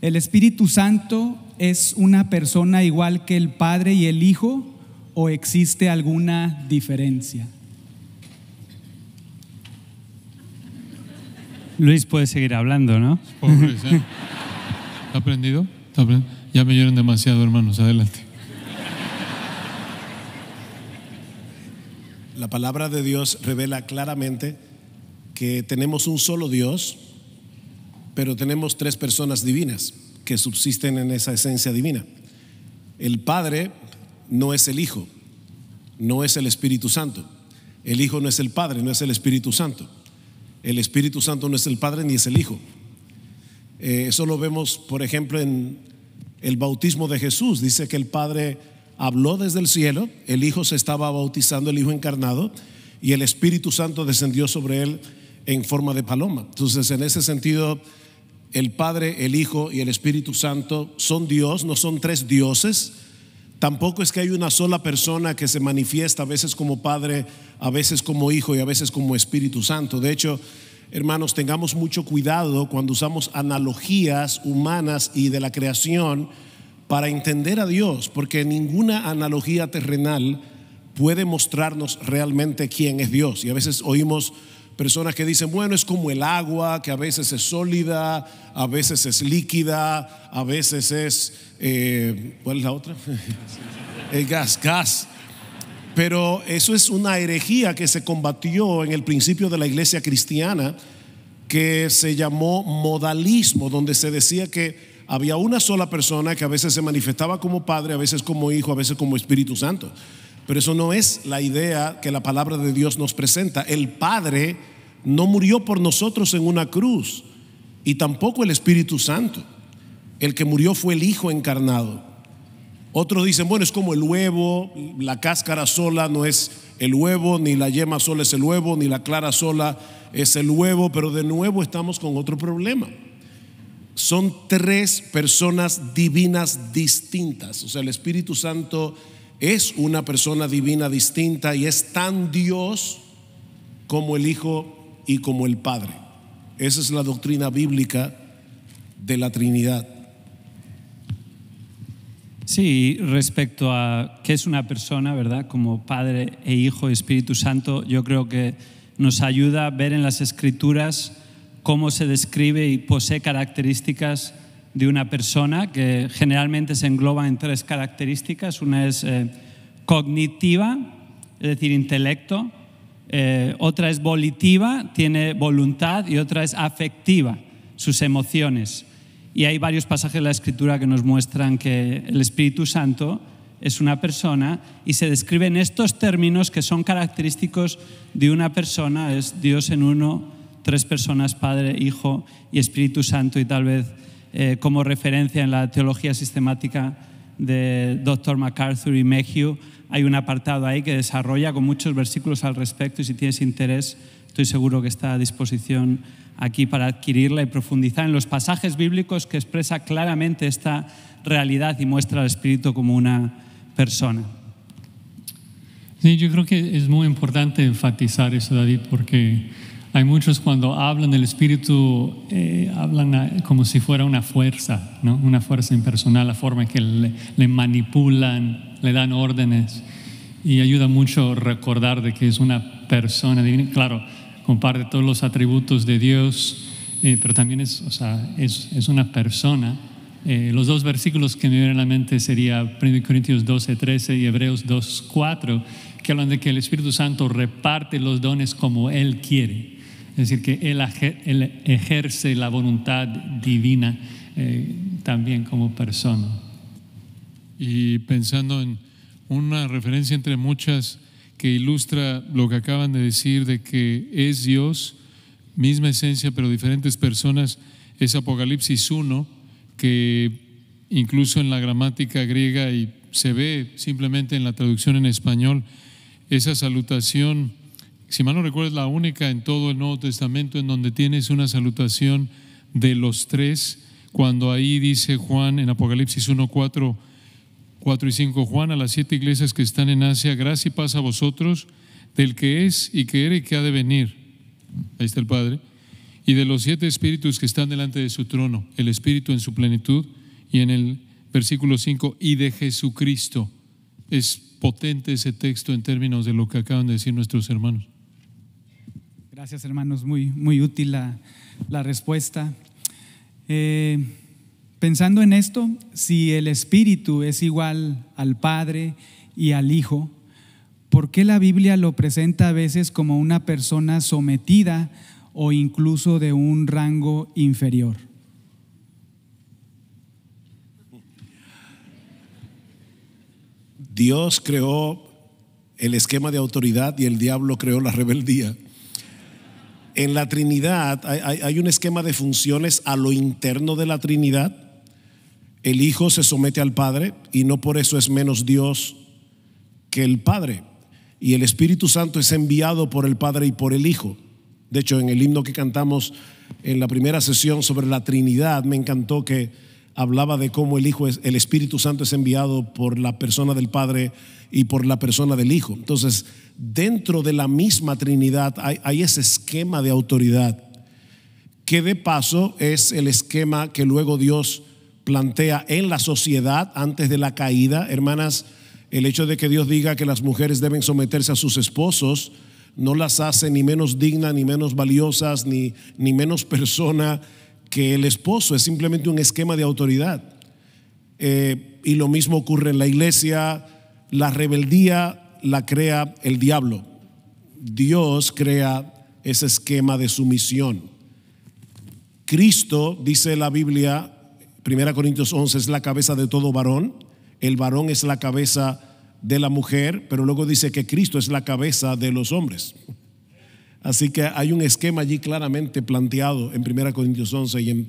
¿El Espíritu Santo es una persona igual que el Padre y el Hijo o existe alguna diferencia? Luis puede seguir hablando, ¿no? Pobres, ¿eh? ¿Está aprendido? ¿Está aprendido? Ya me oyeron demasiado, hermanos. Adelante. La palabra de Dios revela claramente que tenemos un solo Dios, pero tenemos tres personas divinas que subsisten en esa esencia divina. El Padre no es el Hijo, no es el Espíritu Santo. El Hijo no es el Padre, no es el Espíritu Santo. El Espíritu Santo no es el Padre ni es el Hijo. Eh, eso lo vemos, por ejemplo, en el bautismo de Jesús. Dice que el Padre habló desde el cielo, el Hijo se estaba bautizando, el Hijo encarnado, y el Espíritu Santo descendió sobre él en forma de paloma. Entonces, en ese sentido, el Padre, el Hijo y el Espíritu Santo son Dios, no son tres dioses. Tampoco es que hay una sola persona que se manifiesta a veces como Padre, a veces como Hijo y a veces como Espíritu Santo. De hecho, hermanos, tengamos mucho cuidado cuando usamos analogías humanas y de la creación para entender a Dios, porque ninguna analogía terrenal puede mostrarnos realmente quién es Dios. Y a veces oímos personas que dicen, bueno, es como el agua, que a veces es sólida, a veces es líquida, a veces es, eh, ¿cuál es la otra? el gas, gas. Pero eso es una herejía que se combatió en el principio de la iglesia cristiana, que se llamó modalismo, donde se decía que había una sola persona que a veces se manifestaba como Padre, a veces como Hijo, a veces como Espíritu Santo. Pero eso no es la idea que la palabra de Dios nos presenta. El Padre no murió por nosotros en una cruz y tampoco el Espíritu Santo. El que murió fue el Hijo encarnado. Otros dicen, bueno, es como el huevo, la cáscara sola no es el huevo, ni la yema sola es el huevo, ni la clara sola es el huevo, pero de nuevo estamos con otro problema. Son tres personas divinas distintas, o sea, el Espíritu Santo es una persona divina distinta y es tan Dios como el Hijo y como el Padre. Esa es la doctrina bíblica de la Trinidad. Sí, respecto a qué es una persona, ¿verdad? Como Padre e Hijo Espíritu Santo, yo creo que nos ayuda a ver en las Escrituras cómo se describe y posee características de una persona que generalmente se engloban en tres características. Una es eh, cognitiva, es decir, intelecto. Eh, otra es volitiva, tiene voluntad. Y otra es afectiva, sus emociones. Y hay varios pasajes de la Escritura que nos muestran que el Espíritu Santo es una persona y se describe en estos términos que son característicos de una persona, es Dios en uno, tres personas, Padre, Hijo y Espíritu Santo, y tal vez eh, como referencia en la teología sistemática de Dr. MacArthur y Mayhew, hay un apartado ahí que desarrolla con muchos versículos al respecto y si tienes interés, estoy seguro que está a disposición aquí para adquirirla y profundizar en los pasajes bíblicos que expresa claramente esta realidad y muestra al Espíritu como una persona. Sí, yo creo que es muy importante enfatizar eso, David, porque hay muchos cuando hablan del Espíritu, eh, hablan a- como si fuera una fuerza, ¿no? una fuerza impersonal, la forma en que le, le manipulan, le dan órdenes. Y ayuda mucho recordar de que es una persona divina. Claro, comparte todos los atributos de Dios, eh, pero también es, o sea, es, es una persona. Eh, los dos versículos que me vienen a la mente sería 1 Corintios 12, 13 y Hebreos 2, 4, que hablan de que el Espíritu Santo reparte los dones como Él quiere. Es decir, que Él, ejerce la voluntad divina eh, también como persona. Y pensando en una referencia entre muchas que ilustra lo que acaban de decir de que es Dios, misma esencia, pero diferentes personas, es Apocalipsis 1, que incluso en la gramática griega y se ve simplemente en la traducción en español, esa salutación, si mal no recuerdo, es la única en todo el Nuevo Testamento en donde tienes una salutación de los tres, cuando ahí dice Juan en Apocalipsis 1, 4, 4 y 5, Juan a las siete iglesias que están en Asia, gracia y paz a vosotros, del que es y que era y que ha de venir. Ahí está el Padre. Y de los siete espíritus que están delante de su trono, el espíritu en su plenitud, y en el versículo 5, y de Jesucristo. Es potente ese texto en términos de lo que acaban de decir nuestros hermanos. Gracias, hermanos. Muy, muy útil la, la respuesta. Eh, pensando en esto, si el Espíritu es igual al Padre y al Hijo, ¿por qué la Biblia lo presenta a veces como una persona sometida o incluso de un rango inferior? Dios creó el esquema de autoridad y el diablo creó la rebeldía. En la Trinidad hay, hay- hay un esquema de funciones a lo interno de la Trinidad. El Hijo se somete al Padre y no por eso es menos Dios que el Padre. Y el Espíritu Santo es enviado por el Padre y por el Hijo. De hecho, en el himno que cantamos en la primera sesión sobre la Trinidad, me encantó que hablaba de cómo el Hijo es, el Espíritu Santo es enviado por la persona del Padre y por la persona del Hijo. Entonces, dentro de la misma Trinidad hay, ese esquema de autoridad que de paso es el esquema que luego Dios plantea en la sociedad antes de la caída. Hermanas, el hecho de que Dios diga que las mujeres deben someterse a sus esposos no las hace ni menos dignas, ni menos valiosas, ni, ni menos persona que el esposo. Es simplemente un esquema de autoridad. Eh, y lo mismo ocurre en la iglesia. La rebeldía la crea el diablo. Dios crea ese esquema de sumisión. Cristo, dice la Biblia, 1 Corintios 11, es la cabeza de todo varón. El varón es la cabeza de la mujer, pero luego dice que Cristo es la cabeza de los hombres. Así que hay un esquema allí claramente planteado en 1 Corintios 11 y en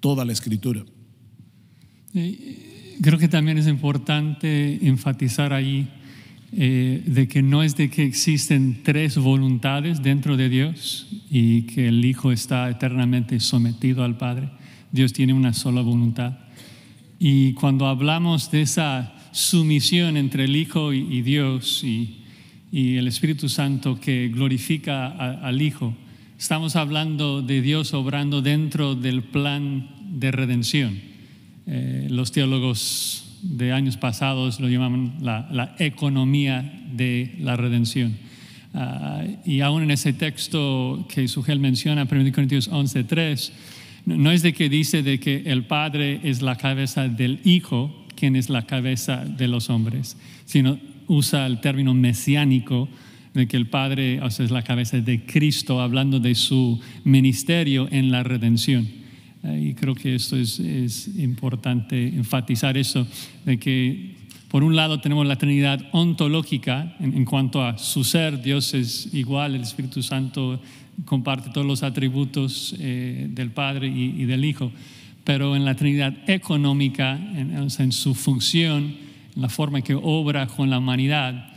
toda la escritura. Creo que también es importante enfatizar ahí eh, de que no es de que existen tres voluntades dentro de Dios y que el Hijo está eternamente sometido al Padre. Dios tiene una sola voluntad. Y cuando hablamos de esa sumisión entre el Hijo y, Dios y, y el Espíritu Santo que glorifica al Hijo, estamos hablando de Dios obrando dentro del plan de redención. Eh, los teólogos de años pasados lo llamaban la, economía de la redención. Ah, y aún en ese texto que Sugel menciona, 1 Corintios 11.3, no es de que dice de que el Padre es la cabeza del Hijo, quien es la cabeza de los hombres, sino usa el término mesiánico de que el Padre es la cabeza de Cristo, hablando de su ministerio en la redención. Eh, Y creo que esto es, es importante enfatizar eso, de que por un lado tenemos la Trinidad ontológica en, en cuanto a su ser, Dios es igual, el Espíritu Santo comparte todos los atributos eh, del Padre y, y del Hijo, pero en la Trinidad económica, en, en su función, en la forma en que obra con la humanidad,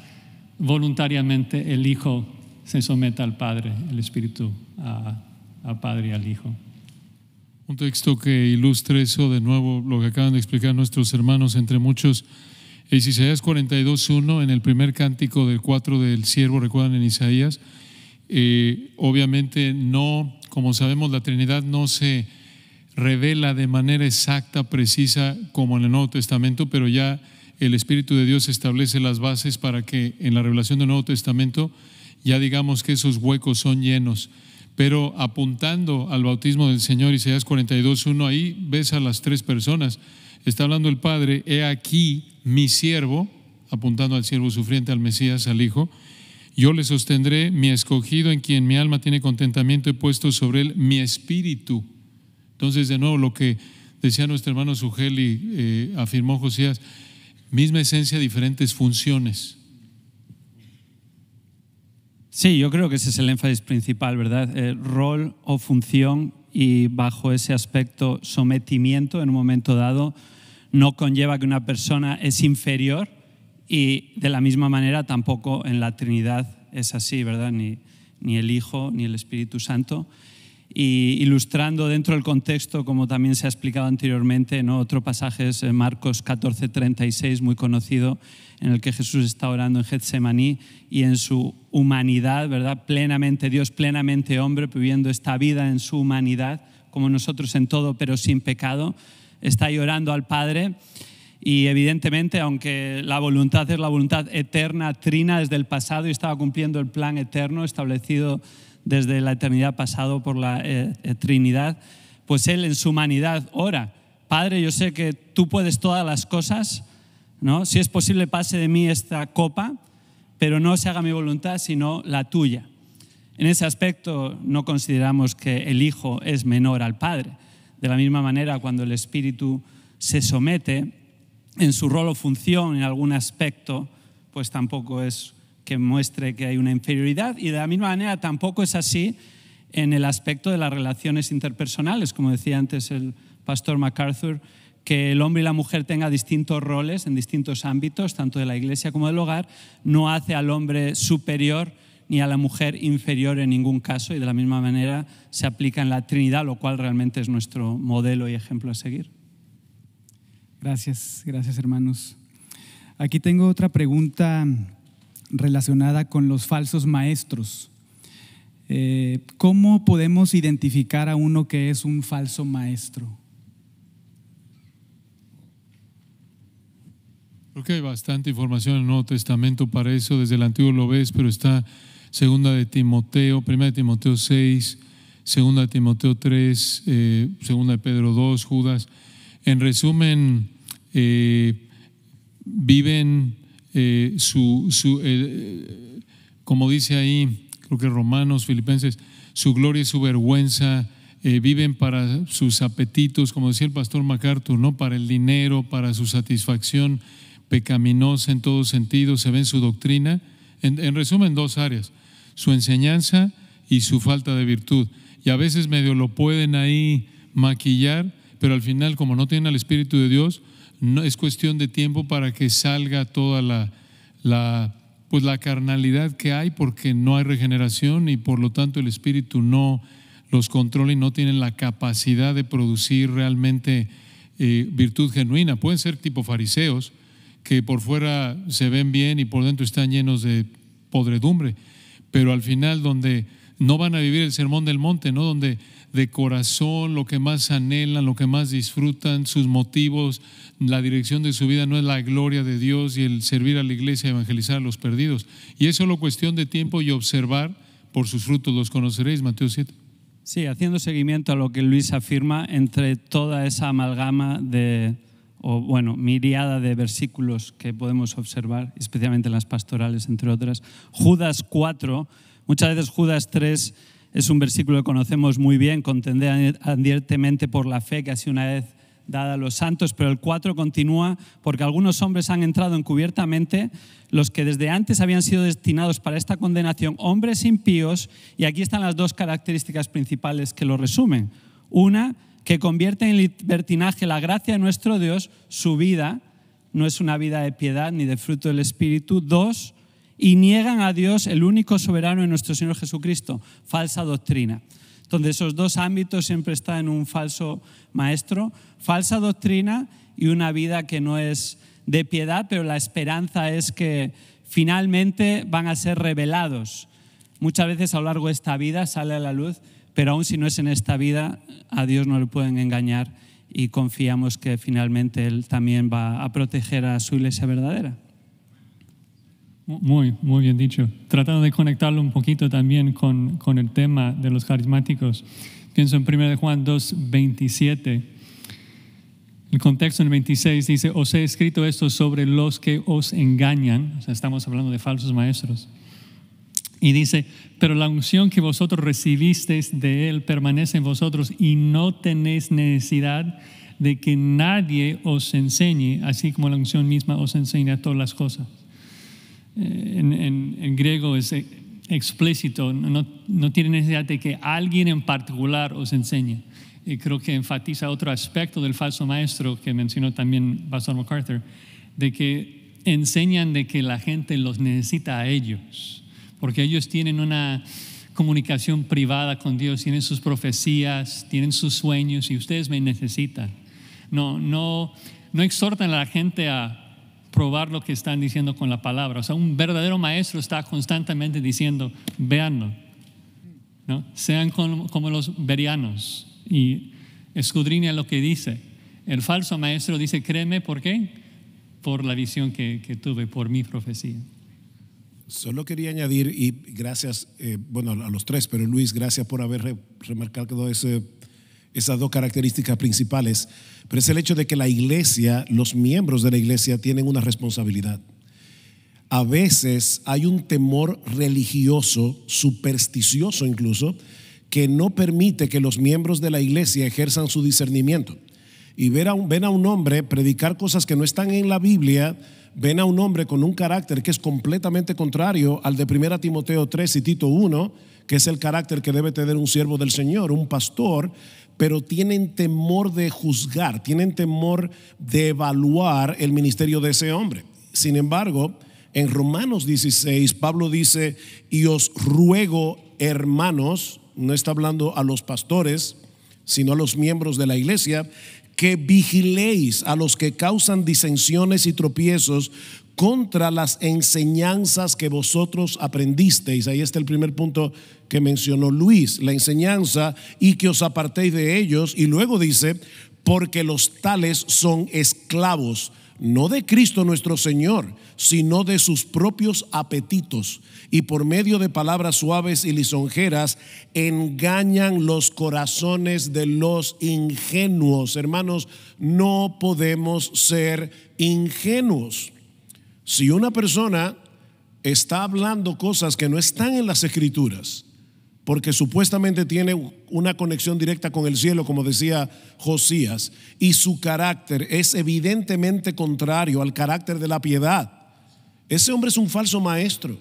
voluntariamente el Hijo se somete al Padre, el Espíritu al Padre y al Hijo. Un texto que ilustre eso, de nuevo, lo que acaban de explicar nuestros hermanos, entre muchos. Es Isaías 42.1, en el primer cántico del 4 del siervo, recuerdan en Isaías. Eh, obviamente no, como sabemos, la Trinidad no se revela de manera exacta, precisa, como en el Nuevo Testamento, pero ya el Espíritu de Dios establece las bases para que en la revelación del Nuevo Testamento ya digamos que esos huecos son llenos. Pero apuntando al bautismo del Señor, Isaías 42.1, ahí ves a las tres personas. Está hablando el Padre, he aquí mi siervo, apuntando al siervo sufriente, al Mesías, al Hijo. Yo le sostendré, mi escogido, en quien mi alma tiene contentamiento, he puesto sobre él mi espíritu. Entonces, de nuevo, lo que decía nuestro hermano Sugeli, eh, afirmó Josías, misma esencia, diferentes funciones. Sí, yo creo que ese es el énfasis principal, ¿verdad? Eh, rol o función y bajo ese aspecto sometimiento en un momento dado no conlleva que una persona es inferior y de la misma manera tampoco en la Trinidad es así, ¿verdad? Ni, ni el Hijo ni el Espíritu Santo. Y ilustrando dentro del contexto, como también se ha explicado anteriormente, ¿no? otro pasaje es eh, Marcos 14:36, muy conocido, en el que Jesús está orando en Getsemaní y en su humanidad, ¿verdad? Plenamente Dios, plenamente hombre, viviendo esta vida en su humanidad, como nosotros en todo, pero sin pecado, está ahí orando al Padre. Y evidentemente, aunque la voluntad es la voluntad eterna, trina desde el pasado y estaba cumpliendo el plan eterno establecido desde la eternidad pasado por la eh, eh, Trinidad, pues Él en su humanidad ora, Padre, yo sé que tú puedes todas las cosas, ¿no? Si es posible, pase de mí esta copa, pero no se haga mi voluntad, sino la tuya. En ese aspecto no consideramos que el Hijo es menor al Padre. De la misma manera, cuando el Espíritu se somete en su rol o función en algún aspecto, pues tampoco es que muestre que hay una inferioridad y de la misma manera tampoco es así en el aspecto de las relaciones interpersonales, como decía antes el pastor MacArthur, que el hombre y la mujer tengan distintos roles en distintos ámbitos, tanto de la iglesia como del hogar, no hace al hombre superior ni a la mujer inferior en ningún caso y de la misma manera se aplica en la Trinidad, lo cual realmente es nuestro modelo y ejemplo a seguir. Gracias, gracias hermanos. Aquí tengo otra pregunta relacionada con los falsos maestros. Eh, ¿Cómo podemos identificar a uno que es un falso maestro? Creo que hay bastante información en el Nuevo Testamento para eso, desde el Antiguo lo ves, pero está segunda de Timoteo, primera de Timoteo 6, segunda de Timoteo 3, eh, segunda de Pedro 2, Judas. En resumen, eh, viven eh, su, su eh, como dice ahí, creo que Romanos, Filipenses, su gloria y su vergüenza, eh, viven para sus apetitos, como decía el pastor MacArthur, ¿no? para el dinero, para su satisfacción pecaminosa en todo sentido, se ve en su doctrina. En, en resumen, dos áreas, su enseñanza y su falta de virtud. Y a veces medio lo pueden ahí maquillar, pero al final, como no tienen al Espíritu de Dios, no, es cuestión de tiempo para que salga toda la, la, pues la carnalidad que hay porque no hay regeneración y por lo tanto el Espíritu no los controla y no tienen la capacidad de producir realmente eh, virtud genuina. Pueden ser tipo fariseos que por fuera se ven bien y por dentro están llenos de podredumbre, pero al final donde no van a vivir el sermón del monte, ¿no? Donde de corazón, lo que más anhelan, lo que más disfrutan, sus motivos, la dirección de su vida no es la gloria de Dios y el servir a la iglesia evangelizar a los perdidos. Y es solo cuestión de tiempo y observar, por sus frutos los conoceréis, Mateo 7. Sí, haciendo seguimiento a lo que Luis afirma, entre toda esa amalgama de, o bueno, miriada de versículos que podemos observar, especialmente en las pastorales, entre otras, Judas 4, muchas veces Judas 3 es un versículo que conocemos muy bien, contendé abiertamente por la fe que así una vez dada a los santos, pero el 4 continúa porque algunos hombres han entrado encubiertamente, los que desde antes habían sido destinados para esta condenación, hombres impíos, y aquí están las dos características principales que lo resumen. Una, que convierte en libertinaje la gracia de nuestro Dios, su vida no es una vida de piedad ni de fruto del Espíritu. Dos, y niegan a Dios, el único soberano de nuestro Señor Jesucristo, falsa doctrina. Entonces esos dos ámbitos siempre están en un falso maestro, falsa doctrina y una vida que no es de piedad, pero la esperanza es que finalmente van a ser revelados. Muchas veces a lo largo de esta vida sale a la luz, pero aún si no es en esta vida, a Dios no le pueden engañar y confiamos que finalmente Él también va a proteger a su iglesia verdadera. Muy, muy bien dicho. Tratando de conectarlo un poquito también con, con el tema de los carismáticos. Pienso en 1 Juan 2, 27. El contexto en el 26 dice, os he escrito esto sobre los que os engañan. O sea, estamos hablando de falsos maestros. Y dice, pero la unción que vosotros recibisteis de Él permanece en vosotros y no tenéis necesidad de que nadie os enseñe, así como la unción misma os enseña todas las cosas. En, griego es explícito, no, no tiene necesidad de que alguien en particular os enseñe. Y creo que enfatiza otro aspecto del falso maestro que mencionó también Pastor MacArthur, de que enseñan de que la gente los necesita a ellos, porque ellos tienen una comunicación privada con Dios, tienen sus profecías, tienen sus sueños y ustedes me necesitan. No, no, no exhortan a la gente a probar lo que están diciendo con la palabra. O sea, un verdadero maestro está constantemente diciendo, véanlo, ¿no? sean como, como los verianos y escudriña lo que dice. El falso maestro dice, créeme, ¿por qué? Por la visión que, que tuve, por mi profecía. Solo quería añadir, y gracias, eh, bueno, a los tres, pero Luis, gracias por haber re- remarcado ese- esas dos características principales, pero es el hecho de que la iglesia, los miembros de la iglesia tienen una responsabilidad. A veces hay un temor religioso, supersticioso incluso, que no permite que los miembros de la iglesia ejerzan su discernimiento. Y ver a un, ven a un hombre predicar cosas que no están en la Biblia, ven a un hombre con un carácter que es completamente contrario al de 1 Timoteo 3 y Tito 1, que es el carácter que debe tener un siervo del Señor, un pastor, pero tienen temor de juzgar, tienen temor de evaluar el ministerio de ese hombre. Sin embargo, en Romanos 16, Pablo dice, y os ruego, hermanos, no está hablando a los pastores, sino a los miembros de la iglesia, que vigiléis a los que causan disensiones y tropiezos contra las enseñanzas que vosotros aprendisteis. Ahí está el primer punto que mencionó Luis, la enseñanza y que os apartéis de ellos. Y luego dice, porque los tales son esclavos, no de Cristo nuestro Señor, sino de sus propios apetitos. Y por medio de palabras suaves y lisonjeras engañan los corazones de los ingenuos. Hermanos, no podemos ser ingenuos. Si una persona está hablando cosas que no están en las escrituras, porque supuestamente tiene una conexión directa con el cielo, como decía Josías, y su carácter es evidentemente contrario al carácter de la piedad. Ese hombre es un falso maestro.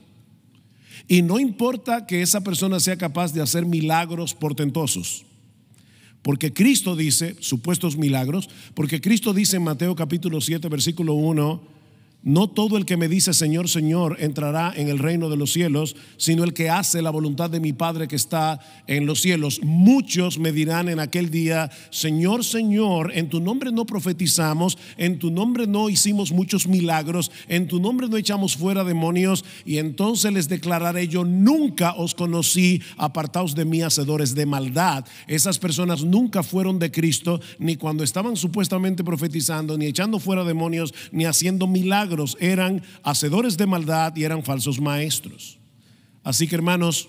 Y no importa que esa persona sea capaz de hacer milagros portentosos. Porque Cristo dice, supuestos milagros, porque Cristo dice en Mateo capítulo 7, versículo 1, no todo el que me dice Señor, Señor entrará en el reino de los cielos, sino el que hace la voluntad de mi Padre que está en los cielos. Muchos me dirán en aquel día, Señor, Señor, en tu nombre no profetizamos, en tu nombre no hicimos muchos milagros, en tu nombre no echamos fuera demonios, y entonces les declararé, yo nunca os conocí, apartaos de mí, hacedores de maldad. Esas personas nunca fueron de Cristo, ni cuando estaban supuestamente profetizando, ni echando fuera demonios, ni haciendo milagros eran hacedores de maldad y eran falsos maestros. Así que hermanos,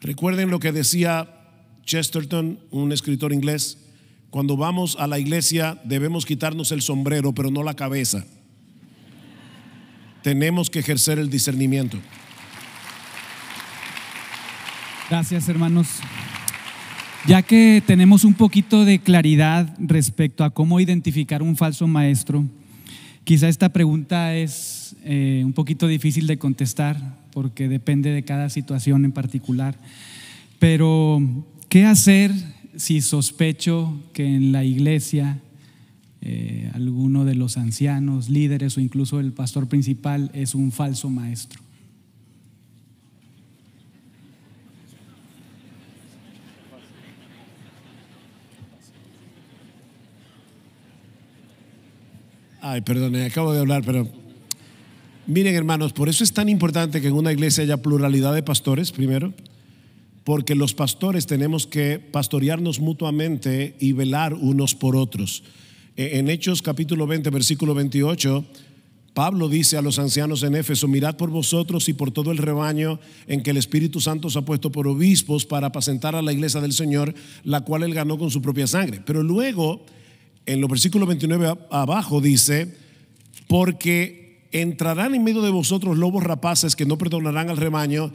recuerden lo que decía Chesterton, un escritor inglés, cuando vamos a la iglesia debemos quitarnos el sombrero, pero no la cabeza. Tenemos que ejercer el discernimiento. Gracias, hermanos. Ya que tenemos un poquito de claridad respecto a cómo identificar un falso maestro, quizá esta pregunta es eh, un poquito difícil de contestar porque depende de cada situación en particular. Pero, ¿qué hacer si sospecho que en la iglesia eh, alguno de los ancianos, líderes o incluso el pastor principal es un falso maestro? Ay, perdón, acabo de hablar, pero miren hermanos, por eso es tan importante que en una iglesia haya pluralidad de pastores, primero, porque los pastores tenemos que pastorearnos mutuamente y velar unos por otros. E- En Hechos capítulo 20, versículo 28, Pablo dice a los ancianos en Éfeso, mirad por vosotros y por todo el rebaño en que el Espíritu Santo os ha puesto por obispos para apacentar a la iglesia del Señor, la cual él ganó con su propia sangre. Pero luego, en los versículos 29 a- abajo dice, porque entrarán en medio de vosotros lobos rapaces que no perdonarán al rebaño,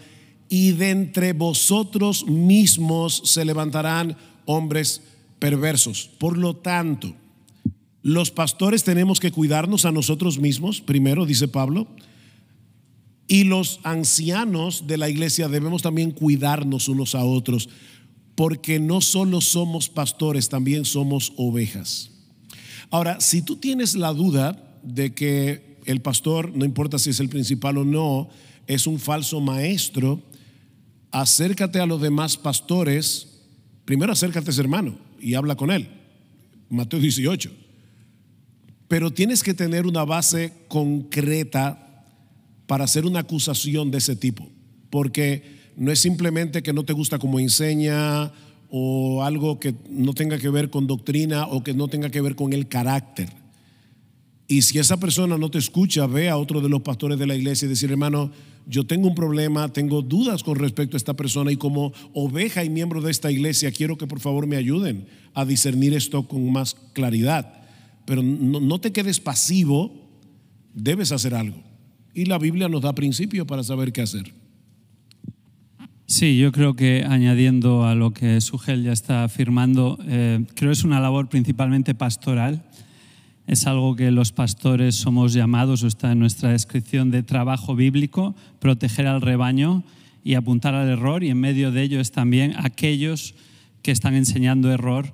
y de entre vosotros mismos se levantarán hombres perversos. Por lo tanto, los pastores tenemos que cuidarnos a nosotros mismos, primero, dice Pablo, Y los ancianos de la iglesia debemos también cuidarnos unos a otros, porque no solo somos pastores, también somos ovejas. Ahora, si tú tienes la duda de que el pastor, no importa si es el principal o no, es un falso maestro, acércate a los demás pastores, primero acércate a ese hermano y habla con él. Mateo 18. Pero tienes que tener una base concreta para hacer una acusación de ese tipo, porque no es simplemente que no te gusta como enseña o algo que no tenga que ver con doctrina o que no tenga que ver con el carácter. Y si esa persona no te escucha, ve a otro de los pastores de la iglesia y decir, hermano, yo tengo un problema, tengo dudas con respecto a esta persona y como oveja y miembro de esta iglesia quiero que por favor me ayuden a discernir esto con más claridad. Pero no, no te quedes pasivo, debes hacer algo. Y la Biblia nos da principios para saber qué hacer. Sí, yo creo que añadiendo a lo que Sugel ya está afirmando, eh, creo que es una labor principalmente pastoral. Es algo que los pastores somos llamados, o está en nuestra descripción de trabajo bíblico, proteger al rebaño y apuntar al error, y en medio de ello es también aquellos que están enseñando error,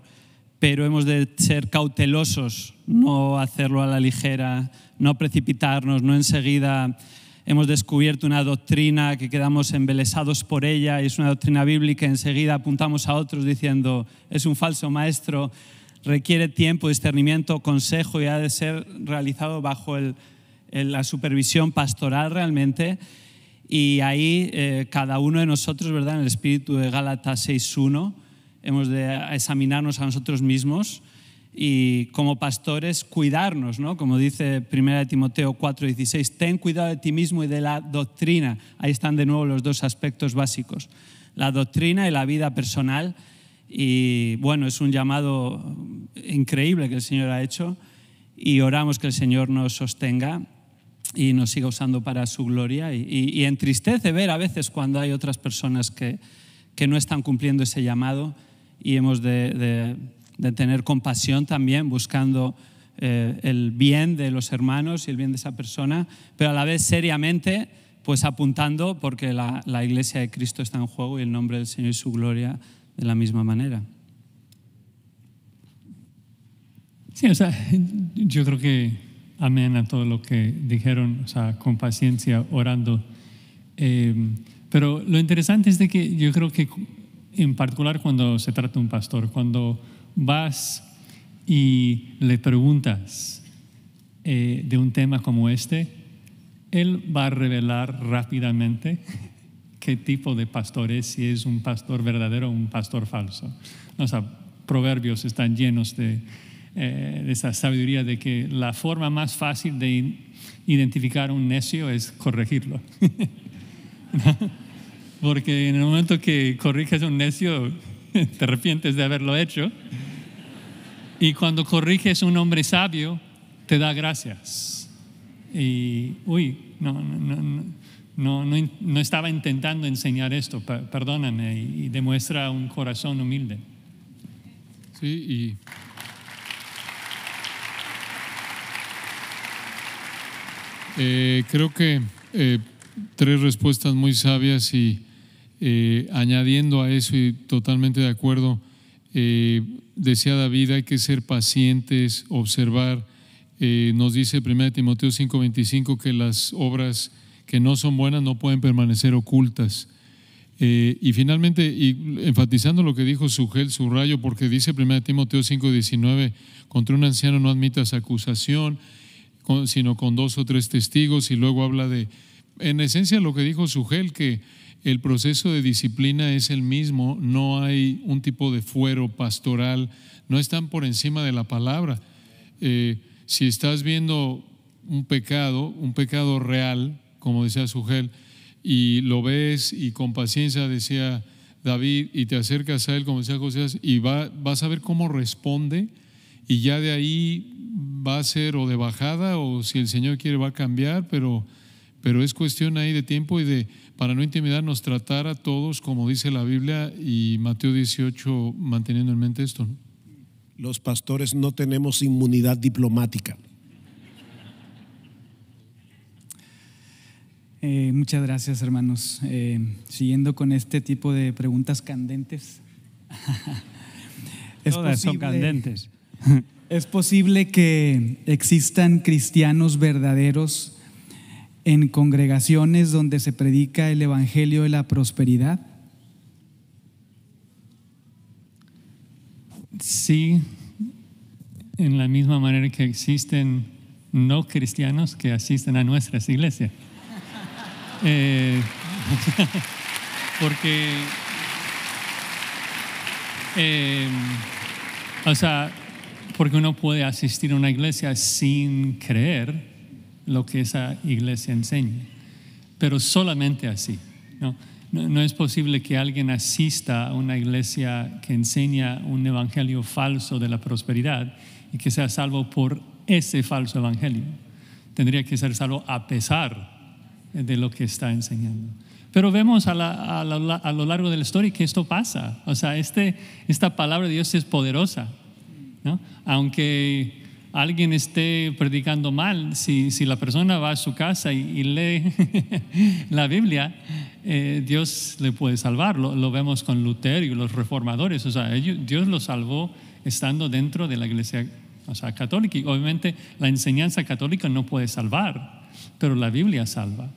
pero hemos de ser cautelosos, no hacerlo a la ligera, no precipitarnos, no enseguida hemos descubierto una doctrina que quedamos embelesados por ella y es una doctrina bíblica, enseguida apuntamos a otros diciendo es un falso maestro, requiere tiempo, discernimiento, consejo y ha de ser realizado bajo la supervisión pastoral realmente. Y ahí eh, cada uno de nosotros, ¿verdad? En el espíritu de Gálatas 6.1, hemos de examinarnos a nosotros mismos y como pastores cuidarnos, ¿no? Como dice 1 Timoteo 4:16, ten cuidado de ti mismo y de la doctrina. Ahí están de nuevo los dos aspectos básicos, la doctrina y la vida personal. Y bueno, es un llamado increíble que el Señor ha hecho y oramos que el Señor nos sostenga y nos siga usando para su gloria. Y, y, y entristece ver a veces cuando hay otras personas que, que no están cumpliendo ese llamado y hemos de, de de tener compasión también, buscando eh, el bien de los hermanos y el bien de esa persona, pero a la vez seriamente, pues apuntando porque la, la iglesia de Cristo está en juego y el nombre del Señor y su gloria de la misma manera. Sí, o sea, yo creo que amén a todo lo que dijeron, o sea, con paciencia, orando. Eh, pero lo interesante es de que yo creo que en particular cuando se trata de un pastor, cuando vas y le preguntas eh, de un tema como este, él va a revelar rápidamente qué tipo de pastor es, si es un pastor verdadero o un pastor falso. O sea, proverbios están llenos de, eh, de esa sabiduría de que la forma más fácil de identificar a un necio es corregirlo. Porque en el momento que corriges a un necio, te arrepientes de haberlo hecho. Y cuando corriges un hombre sabio, te da gracias. Y, uy, no, no, no, no, no, no estaba intentando enseñar esto, perdóname, y demuestra un corazón humilde. Sí, y eh, creo que eh, tres respuestas muy sabias y eh, añadiendo a eso y totalmente de acuerdo, eh, decía David, hay que ser pacientes, observar. Eh, nos dice 1 Timoteo 5:25 que las obras que no son buenas no pueden permanecer ocultas. Eh, y finalmente, y enfatizando lo que dijo Sugel, subrayo, porque dice 1 Timoteo 5:19, contra un anciano no admitas acusación, sino con dos o tres testigos, y luego habla de, en esencia lo que dijo Sugel, que el proceso de disciplina es el mismo, no hay un tipo de fuero pastoral, no están por encima de la palabra. Eh, si estás viendo un pecado, un pecado real, como decía Sugel, y lo ves y con paciencia decía David, y te acercas a él, como decía José, y va, vas a ver cómo responde, y ya de ahí va a ser o de bajada, o si el Señor quiere va a cambiar, pero, pero es cuestión ahí de tiempo y de para no intimidarnos, tratar a todos como dice la Biblia y Mateo 18 manteniendo en mente esto. ¿no? Los pastores no tenemos inmunidad diplomática. Eh, muchas gracias, hermanos. Eh, siguiendo con este tipo de preguntas candentes. ¿Es Todas son candentes. ¿Es posible que existan cristianos verdaderos en congregaciones donde se predica el Evangelio de la prosperidad? Sí, en la misma manera que existen no cristianos que asisten a nuestras iglesias. Eh, porque, eh, o sea, porque uno puede asistir a una iglesia sin creer lo que esa iglesia enseña, pero solamente así. ¿no? No, no es posible que alguien asista a una iglesia que enseña un evangelio falso de la prosperidad y que sea salvo por ese falso evangelio. Tendría que ser salvo a pesar de lo que está enseñando. Pero vemos a, la- a la- a lo largo de la historia que esto pasa. O sea, este, esta palabra de Dios es poderosa. ¿no? Aunque alguien esté predicando mal, si, si la persona va a su casa y, lee la Biblia, eh, Dios le puede salvar. Lo, lo vemos con Lutero y los reformadores. O sea, Dios los salvó estando dentro de la iglesia o sea, católica. Y obviamente la enseñanza católica no puede salvar, pero la Biblia salva.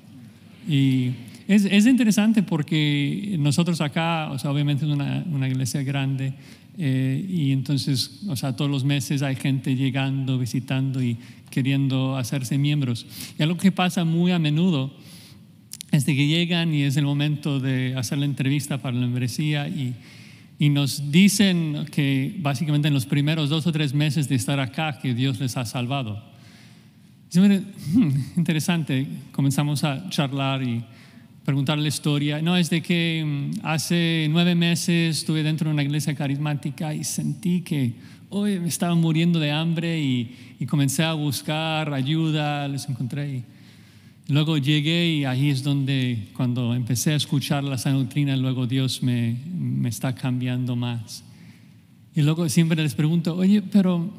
Y es, es interesante porque nosotros acá, o sea, obviamente es una, una iglesia grande, eh, y entonces, o sea, todos los meses hay gente llegando, visitando y queriendo hacerse miembros. Y algo que pasa muy a menudo es de que llegan y es el momento de hacer la entrevista para la membresía y, y nos dicen que básicamente en los primeros dos o tres meses de estar acá que Dios les ha salvado. Y hmm, interesante, comenzamos a charlar y preguntar la historia. No, es de que mm, hace nueve meses estuve dentro de una iglesia carismática y sentí que hoy me estaba muriendo de hambre y, y comencé a buscar ayuda, les encontré. Y luego llegué y ahí es donde, cuando empecé a escuchar la sana doctrina, luego Dios me, me está cambiando más. Y luego siempre les pregunto, oye, pero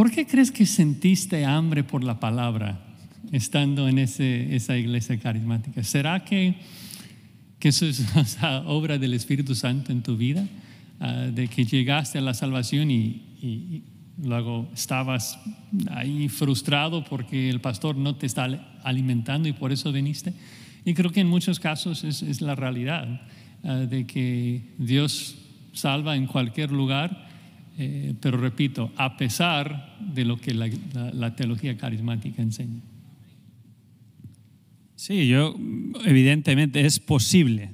¿Por qué crees que sentiste hambre por la palabra estando en ese, esa iglesia carismática? ¿Será que, que eso es sea, obra del Espíritu Santo en tu vida? Ah, de que llegaste a la salvación y, y- luego estabas ahí frustrado porque el pastor no te está alimentando y por eso viniste. Y creo que en muchos casos es, es la realidad ah, de que Dios salva en cualquier lugar. Eh, pero repito, a pesar de lo que la, la- la teología carismática enseña. Sí, yo, evidentemente, es posible.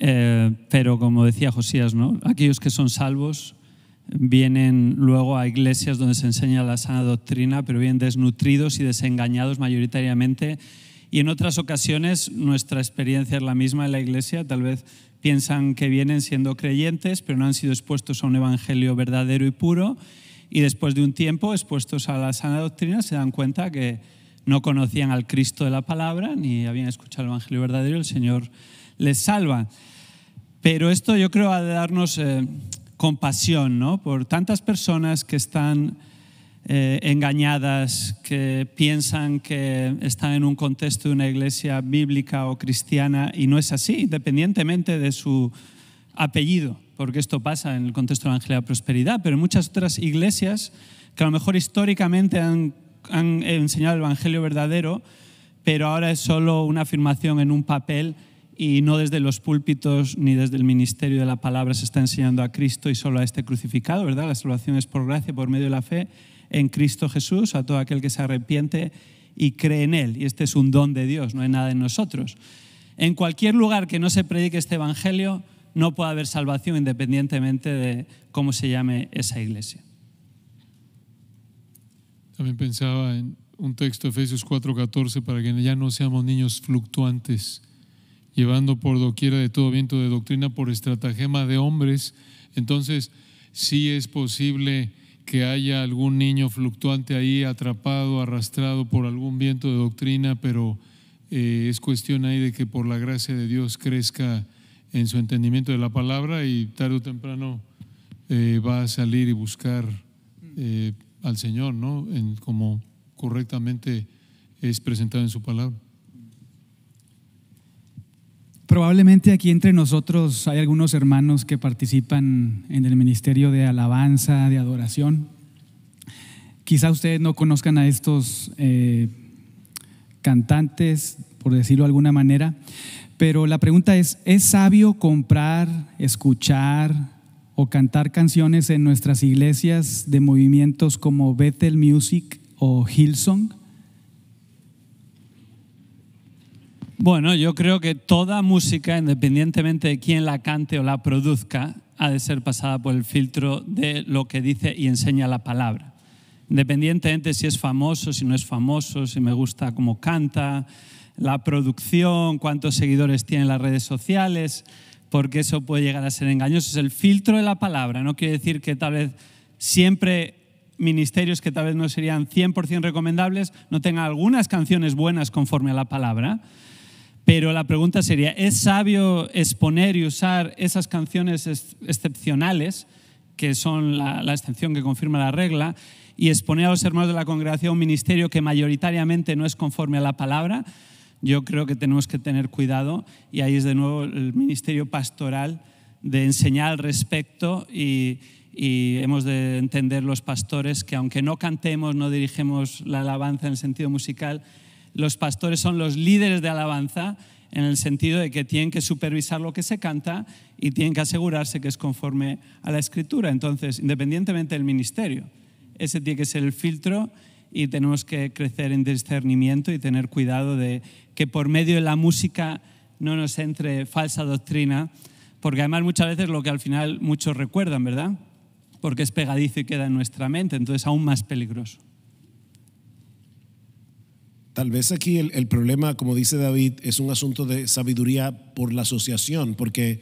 Eh, pero como decía Josías, ¿no? aquellos que son salvos vienen luego a iglesias donde se enseña la sana doctrina, pero vienen desnutridos y desengañados mayoritariamente. Y en otras ocasiones nuestra experiencia es la misma en la iglesia. Tal vez piensan que vienen siendo creyentes, pero no han sido expuestos a un evangelio verdadero y puro. Y después de un tiempo, expuestos a la sana doctrina, se dan cuenta que no conocían al Cristo de la palabra ni habían escuchado el evangelio verdadero. El Señor les salva. Pero esto yo creo ha de darnos eh, compasión ¿no? por tantas personas que están eh, engañadas, que piensan que están en un contexto de una iglesia bíblica o cristiana y no es así, independientemente de su apellido, porque esto pasa en el contexto de la Evangelio de la Prosperidad, pero en muchas otras iglesias que a lo mejor históricamente han, han enseñado el Evangelio verdadero, pero ahora es solo una afirmación en un papel y no desde los púlpitos ni desde el ministerio de la palabra se está enseñando a Cristo y solo a este crucificado, ¿verdad? La salvación es por gracia, por medio de la fe en Cristo Jesús, a todo aquel que se arrepiente y cree en Él. Y este es un don de Dios, no hay nada en nosotros. En cualquier lugar que no se predique este Evangelio, no puede haber salvación independientemente de cómo se llame esa iglesia. También pensaba en un texto de Efesios 4:14 para que ya no seamos niños fluctuantes, llevando por doquiera de todo viento de doctrina por estratagema de hombres. Entonces, sí es posible que haya algún niño fluctuante ahí atrapado, arrastrado por algún viento de doctrina, pero eh, es cuestión ahí de que por la gracia de Dios crezca en su entendimiento de la palabra y tarde o temprano eh, va a salir y buscar eh, al Señor, ¿no? En, como correctamente es presentado en su palabra. Probablemente aquí entre nosotros hay algunos hermanos que participan en el ministerio de alabanza, de adoración. Quizá ustedes no conozcan a estos eh, cantantes, por decirlo de alguna manera, pero la pregunta es, ¿es sabio comprar, escuchar, o cantar canciones en nuestras iglesias de movimientos como Bethel Music o Hillsong? Bueno, yo creo que toda música, independientemente de quién la cante o la produzca, ha de ser pasada por el filtro de lo que dice y enseña la palabra. Independientemente si es famoso, si no es famoso, si me gusta cómo canta, la producción, cuántos seguidores tiene en las redes sociales, porque eso puede llegar a ser engañoso. Es el filtro de la palabra. No quiere decir que tal vez siempre ministerios que tal vez no serían 100% recomendables no tengan algunas canciones buenas conforme a la palabra, pero la pregunta sería, ¿es sabio exponer y usar esas canciones excepcionales, que son la, la, excepción que confirma la regla, y exponer a los hermanos de la congregación un ministerio que mayoritariamente no es conforme a la palabra? Yo creo que tenemos que tener cuidado y ahí es de nuevo el ministerio pastoral de enseñar al respecto y, y hemos de entender los pastores que aunque no cantemos, no dirigemos la alabanza en el sentido musical, los pastores son los líderes de alabanza en el sentido de que tienen que supervisar lo que se canta y tienen que asegurarse que es conforme a la escritura. Entonces, independientemente del ministerio, ese tiene que ser el filtro y tenemos que crecer en discernimiento y tener cuidado de que por medio de la música no nos entre falsa doctrina, porque además muchas veces lo que al final muchos recuerdan, ¿verdad? Porque es pegadizo y queda en nuestra mente, entonces aún más peligroso. Tal vez aquí el, el, problema, como dice David, es un asunto de sabiduría por la asociación, porque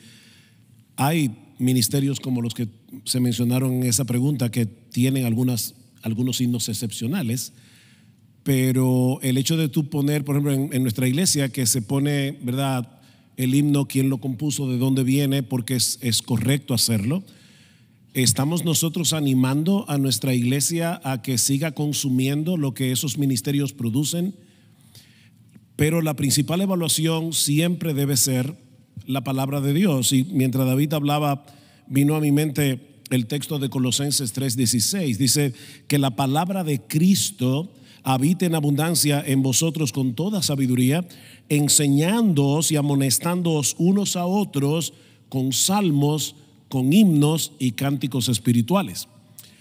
hay ministerios como los que se mencionaron en esa pregunta que tienen algunas, algunos himnos excepcionales, pero el hecho de tú poner, por ejemplo, en, nuestra iglesia que se pone, ¿verdad? El himno, quién lo compuso, de dónde viene, porque es, es correcto hacerlo. Estamos nosotros animando a nuestra iglesia a que siga consumiendo lo que esos ministerios producen, pero la principal evaluación siempre debe ser la palabra de Dios. Y mientras David hablaba, vino a mi mente el texto de Colosenses 3:16. Dice que la palabra de Cristo habite en abundancia en vosotros con toda sabiduría, enseñándoos y amonestándoos unos a otros con salmos, con himnos y cánticos espirituales.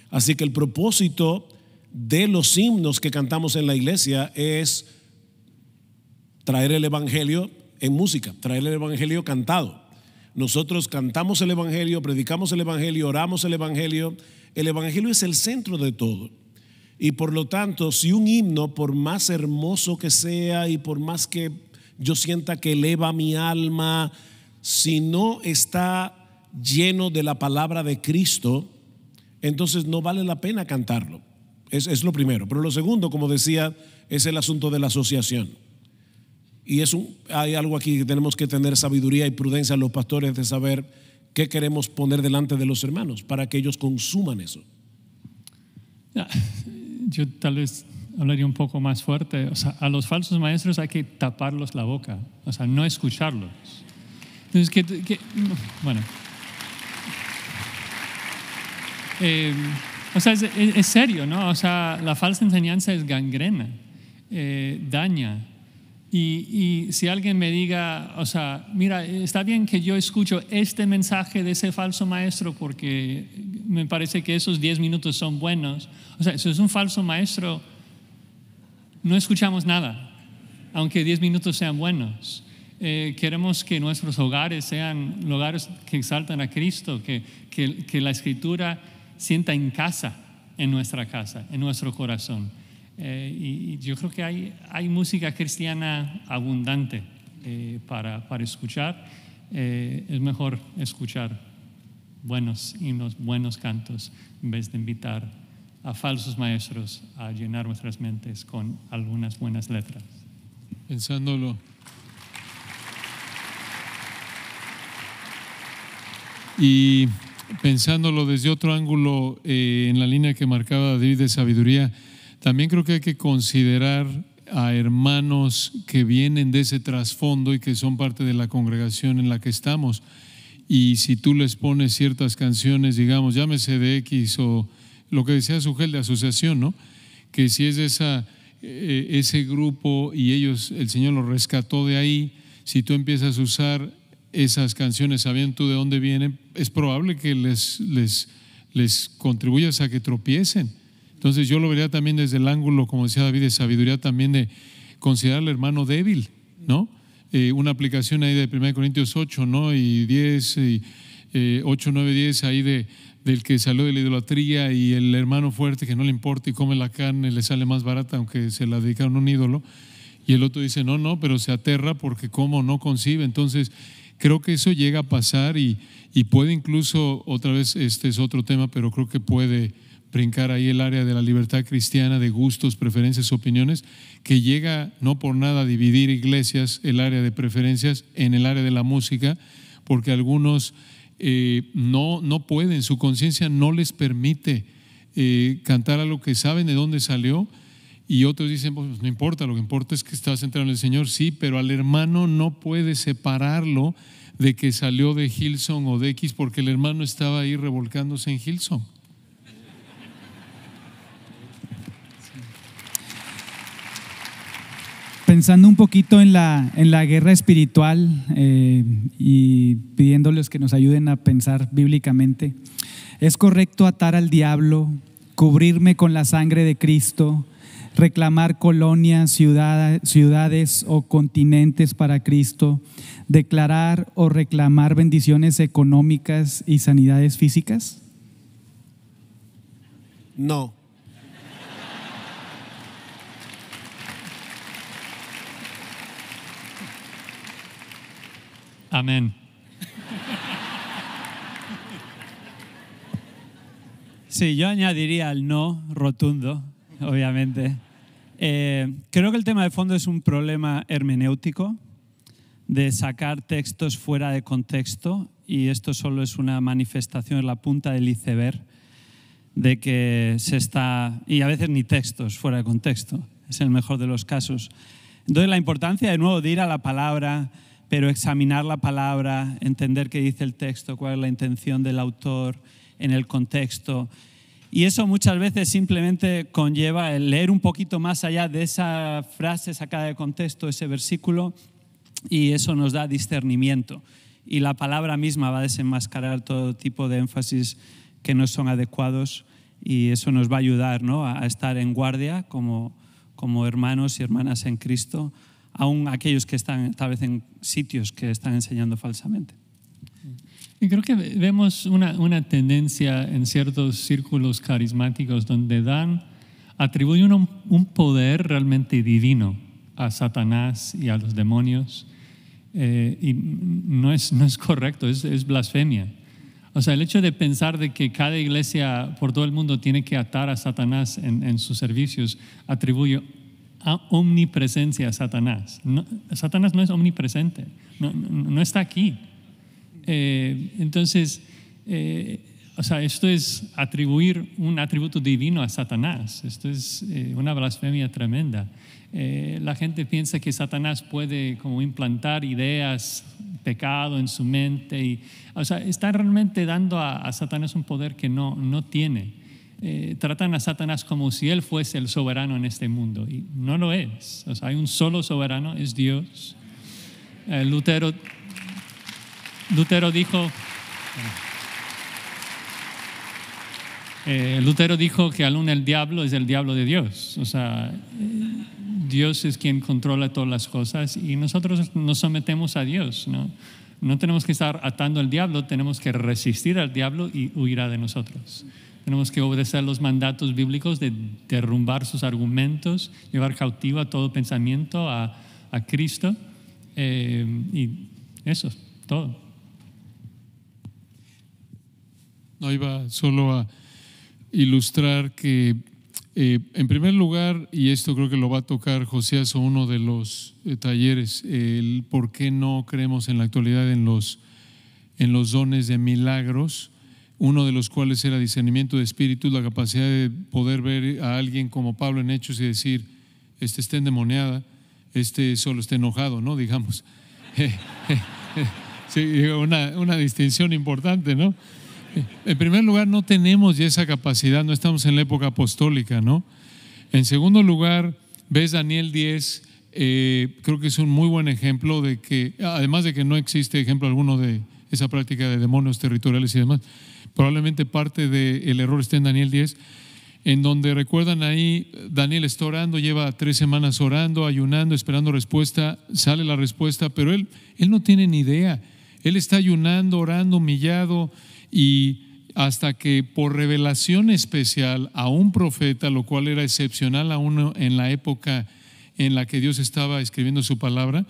Así que el propósito de los himnos que cantamos en la iglesia es traer el Evangelio en música, traer el Evangelio cantado. Nosotros cantamos el Evangelio, predicamos el Evangelio, oramos el Evangelio. El Evangelio es el centro de todo. Y por lo tanto, si un himno, por más hermoso que sea y por más que yo sienta que eleva mi alma, si no está lleno de la palabra de Cristo, entonces no vale la pena cantarlo. Es, es, lo primero. Pero lo segundo, como decía, es el asunto de la asociación. Y es un, hay algo aquí que tenemos que tener sabiduría y prudencia los pastores de saber qué queremos poner delante de los hermanos para que ellos consuman eso. Yo tal vez hablaría un poco más fuerte. O sea, a los falsos maestros hay que taparlos la boca, o sea, no escucharlos. Entonces, que, bueno. Eh, o sea, es, es, serio, ¿no? O sea, la falsa enseñanza es gangrena, eh, daña. Y, si alguien me diga, o sea, mira, está bien que yo escucho este mensaje de ese falso maestro porque me parece que esos 10 minutos son buenos. O sea, si es un falso maestro, no escuchamos nada, aunque 10 minutos sean buenos. Eh, queremos que nuestros hogares sean hogares que exaltan a Cristo, que la escritura sienta en casa, en nuestra casa, en nuestro corazón. Eh, y yo creo que hay, hay música cristiana abundante eh, para, para, escuchar. Eh, es mejor escuchar buenos himnos, buenos cantos, en vez de invitar a falsos maestros a llenar nuestras mentes con algunas buenas letras. Pensándolo. Y pensándolo desde otro ángulo, en la línea que marcaba David de sabiduría, también creo que hay que considerar a hermanos que vienen de ese trasfondo y que son parte de la congregación en la que estamos. Y si tú les pones ciertas canciones, digamos, llámese de X o lo que decía Sugel de asociación, ¿no? Que si es esa, eh, ese grupo y ellos, el Señor los rescató de ahí, si tú empiezas a usar esas canciones sabiendo tú de dónde vienen, es probable que les, les, les contribuyas a que tropiecen. Entonces yo lo vería también desde el ángulo, como decía David, de sabiduría también de considerar al hermano débil, ¿no? Eh, una aplicación ahí de 1 Corintios 8, ¿no? Y 10, y, eh, 8, 9, 10 ahí de, del que salió de la idolatría y el hermano fuerte que no le importa y come la carne, le sale más barata aunque se la dedicaron a un ídolo. Y el otro dice, no, no, pero se aterra porque como no concibe. Entonces, creo que eso llega a pasar y, y puede incluso, otra vez, este es otro tema, pero creo que puede brincar ahí el área de la libertad cristiana, de gustos, preferencias, opiniones, que llega no por nada a dividir iglesias, el área de preferencias en el área de la música, porque algunos eh, no, no pueden, su conciencia no les permite eh, cantar a lo que saben de dónde salió. Y otros dicen, pues no importa, lo que importa es que estás centrado en el Señor, sí, pero al hermano no puede separarlo de que salió de Hilson o de X porque el hermano estaba ahí revolcándose en Hilson. Pensando un poquito en la, en la guerra espiritual eh, y pidiéndoles que nos ayuden a pensar bíblicamente, ¿es correcto atar al diablo, cubrirme con la sangre de Cristo, reclamar colonias, ciudad- ciudades o continentes para Cristo, declarar o reclamar bendiciones económicas y sanidades físicas? No. Amén. Sí, yo añadiría el no rotundo, obviamente. Eh, creo que el tema de fondo es un problema hermenéutico de sacar textos fuera de contexto y esto solo es una manifestación, es la punta del iceberg de que se está, y a veces ni textos fuera de contexto, es el mejor de los casos. Entonces la importancia de nuevo de ir a la palabra, pero examinar la palabra, entender qué dice el texto, cuál es la intención del autor en el contexto. Y eso muchas veces simplemente conlleva el leer un poquito más allá de esa frase sacada de contexto, ese versículo, y eso nos da discernimiento. Y la palabra misma va a desenmascarar todo tipo de énfasis que no son adecuados y eso nos va a ayudar ¿no? a estar en guardia como, como hermanos y hermanas en Cristo, aun aquellos que están tal vez en sitios que están enseñando falsamente. Y creo que vemos una, una tendencia en ciertos círculos carismáticos donde dan, atribuyen un, poder realmente divino a Satanás y a los demonios. eh, y no es, no es correcto, es, es blasfemia. O sea, el hecho de pensar de que cada iglesia por todo el mundo tiene que atar a Satanás en, en sus servicios atribuye omnipresencia a Satanás. No, Satanás no es omnipresente, no, no, está aquí. Eh, entonces, eh, o sea, esto es atribuir un atributo divino a Satanás. Esto es eh, una blasfemia tremenda. La gente piensa que Satanás puede como implantar ideas, pecado en su mente. Y, o sea, está realmente dando a, a Satanás un poder que no, no tiene. Eh, tratan a Satanás como si él fuese el soberano en este mundo y no lo es. Hay un solo soberano, es Dios. Eh, Lutero, Lutero dijo, eh, Lutero dijo que aún el diablo es el diablo de Dios. O sea, eh, Dios es quien controla todas las cosas y nosotros nos sometemos a Dios. ¿no? no tenemos que estar atando al diablo, tenemos que resistir al diablo y huirá de nosotros. Tenemos que obedecer los mandatos bíblicos de derrumbar sus argumentos, llevar cautivo a todo pensamiento a, a Cristo. eh, y eso, todo. No iba solo a ilustrar que, eh, en primer lugar, y esto creo que lo va a tocar Josías o uno de los eh, talleres, el por qué no creemos en la actualidad en los, en los dones de milagros, uno de los cuales era discernimiento de espíritus, la capacidad de poder ver a alguien como Pablo en Hechos y decir, este está endemoniada, este solo está enojado, ¿no? Digamos. Sí, una, una distinción importante, ¿no? En primer lugar, no tenemos ya esa capacidad, no estamos en la época apostólica, ¿no? En segundo lugar, ves Daniel 10, eh, creo que es un muy buen ejemplo de que, además de que no existe ejemplo alguno de esa práctica de demonios territoriales y demás, probablemente parte del error está en Daniel 10, en donde recuerdan ahí, Daniel está orando, lleva tres semanas orando, ayunando, esperando respuesta, sale la respuesta, pero él, él no tiene ni idea. Él está ayunando, orando, humillado y hasta que por revelación especial a un profeta, lo cual era excepcional a uno en la época en la que Dios estaba escribiendo su palabra,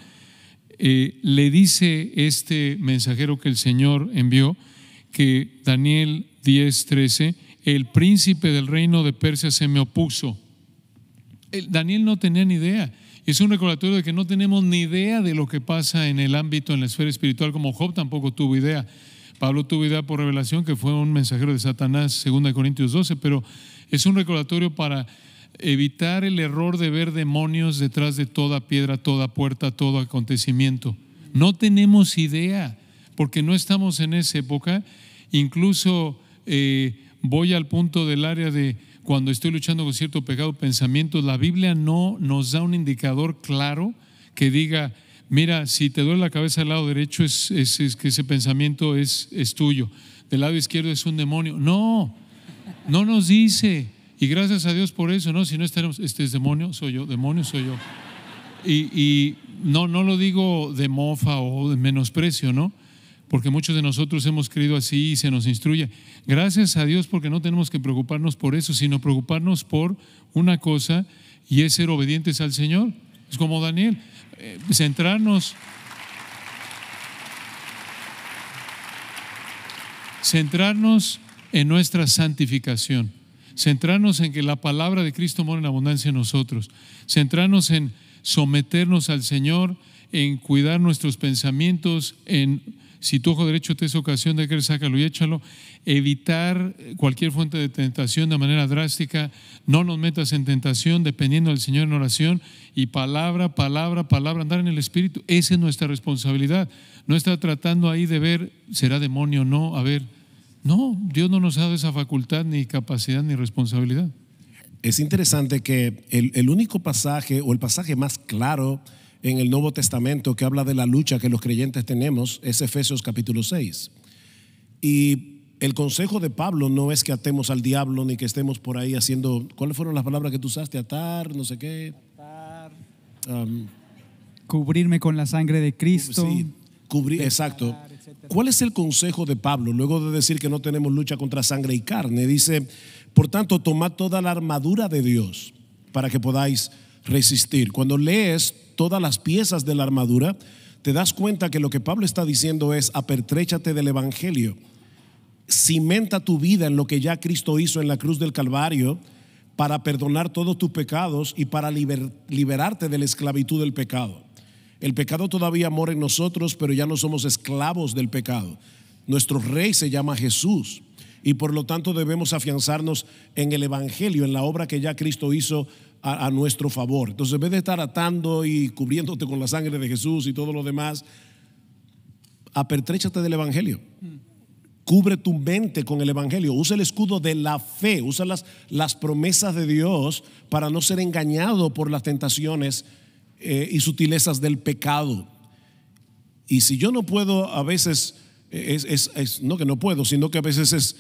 eh, le dice este mensajero que el Señor envió, que Daniel 10, 13, el príncipe del reino de Persia se me opuso. Daniel no tenía ni idea. Es un recordatorio de que no tenemos ni idea de lo que pasa en el ámbito, en la esfera espiritual, como Job tampoco tuvo idea. Pablo tuvo idea por revelación que fue un mensajero de Satanás, 2 Corintios 12, pero es un recordatorio para evitar el error de ver demonios detrás de toda piedra, toda puerta, todo acontecimiento. No tenemos idea, porque no estamos en esa época. Incluso eh, voy al punto del área de cuando estoy luchando con cierto pecado, pensamientos, la Biblia no nos da un indicador claro que diga, mira, si te duele la cabeza del lado derecho es, es, que ese pensamiento es, es tuyo, del lado izquierdo es un demonio. No, no nos dice. Y gracias a Dios por eso, ¿no? Si no estaremos, este es demonio, soy yo, demonio soy yo. Y, y no, no lo digo de mofa o de menosprecio, ¿no? Porque muchos de nosotros hemos creído así y se nos instruye. Gracias a Dios porque no tenemos que preocuparnos por eso, sino preocuparnos por una cosa y es ser obedientes al Señor. Es como Daniel, eh, centrarnos, centrarnos en nuestra santificación, centrarnos en que la palabra de Cristo mora en abundancia en nosotros, centrarnos en someternos al Señor, en cuidar nuestros pensamientos, en si tu ojo derecho te es ocasión de querer sácalo y échalo. Evitar cualquier fuente de tentación de manera drástica. No nos metas en tentación dependiendo del Señor en oración. Y palabra, palabra, palabra, andar en el Espíritu. Esa es nuestra responsabilidad. No está tratando ahí de ver, ¿será demonio o no? A ver, no, Dios no nos ha dado esa facultad, ni capacidad, ni responsabilidad. Es interesante que el único pasaje o el pasaje más claro en el Nuevo Testamento que habla de la lucha que los creyentes tenemos es Efesios capítulo 6. Y el consejo de Pablo no es que atemos al diablo ni que estemos por ahí haciendo, ¿cuáles fueron las palabras que tú usaste? Atar, no sé qué. Um, Cubrirme con la sangre de Cristo. Sí, cubrir, exacto. ¿Cuál es el consejo de Pablo? Luego de decir que no tenemos lucha contra sangre y carne, dice, por tanto, tomad toda la armadura de Dios para que podáis resistir. Cuando lees todas las piezas de la armadura, te das cuenta que lo que Pablo está diciendo es, apertréchate del Evangelio, cimenta tu vida en lo que ya Cristo hizo en la cruz del Calvario para perdonar todos tus pecados y para liberarte de la esclavitud del pecado. El pecado todavía mora en nosotros, pero ya no somos esclavos del pecado. Nuestro rey se llama Jesús y por lo tanto debemos afianzarnos en el Evangelio, en la obra que ya Cristo hizo a, nuestro favor. Entonces, en vez de estar atando y cubriéndote con la sangre de Jesús y todo lo demás, apertréchate del Evangelio. Cubre tu mente con el Evangelio. Usa el escudo de la fe. Usa las, las promesas de Dios para no ser engañado por las tentaciones eh, y sutilezas del pecado. Y si yo no puedo, a veces, es, es, no que no puedo, sino que a veces es,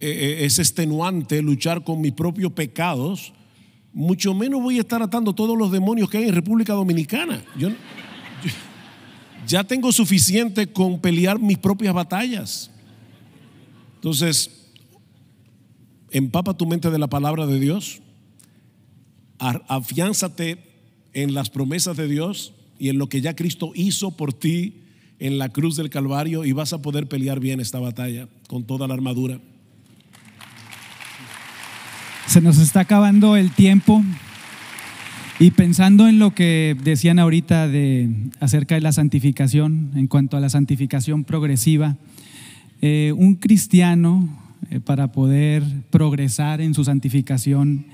eh, es extenuante luchar con mis propios pecados mucho menos voy a estar atando todos los demonios que hay en República Dominicana. Yo, ya tengo suficiente con pelear mis propias batallas. Entonces, empapa tu mente de la palabra de Dios, afiánzate en las promesas de Dios y en lo que ya Cristo hizo por ti en la cruz del Calvario y vas a poder pelear bien esta batalla con toda la armadura. Se nos está acabando el tiempo. Y pensando en lo que decían ahorita de, acerca de la santificación, en cuanto a la santificación progresiva, eh, un cristiano, eh, para poder progresar en su santificación,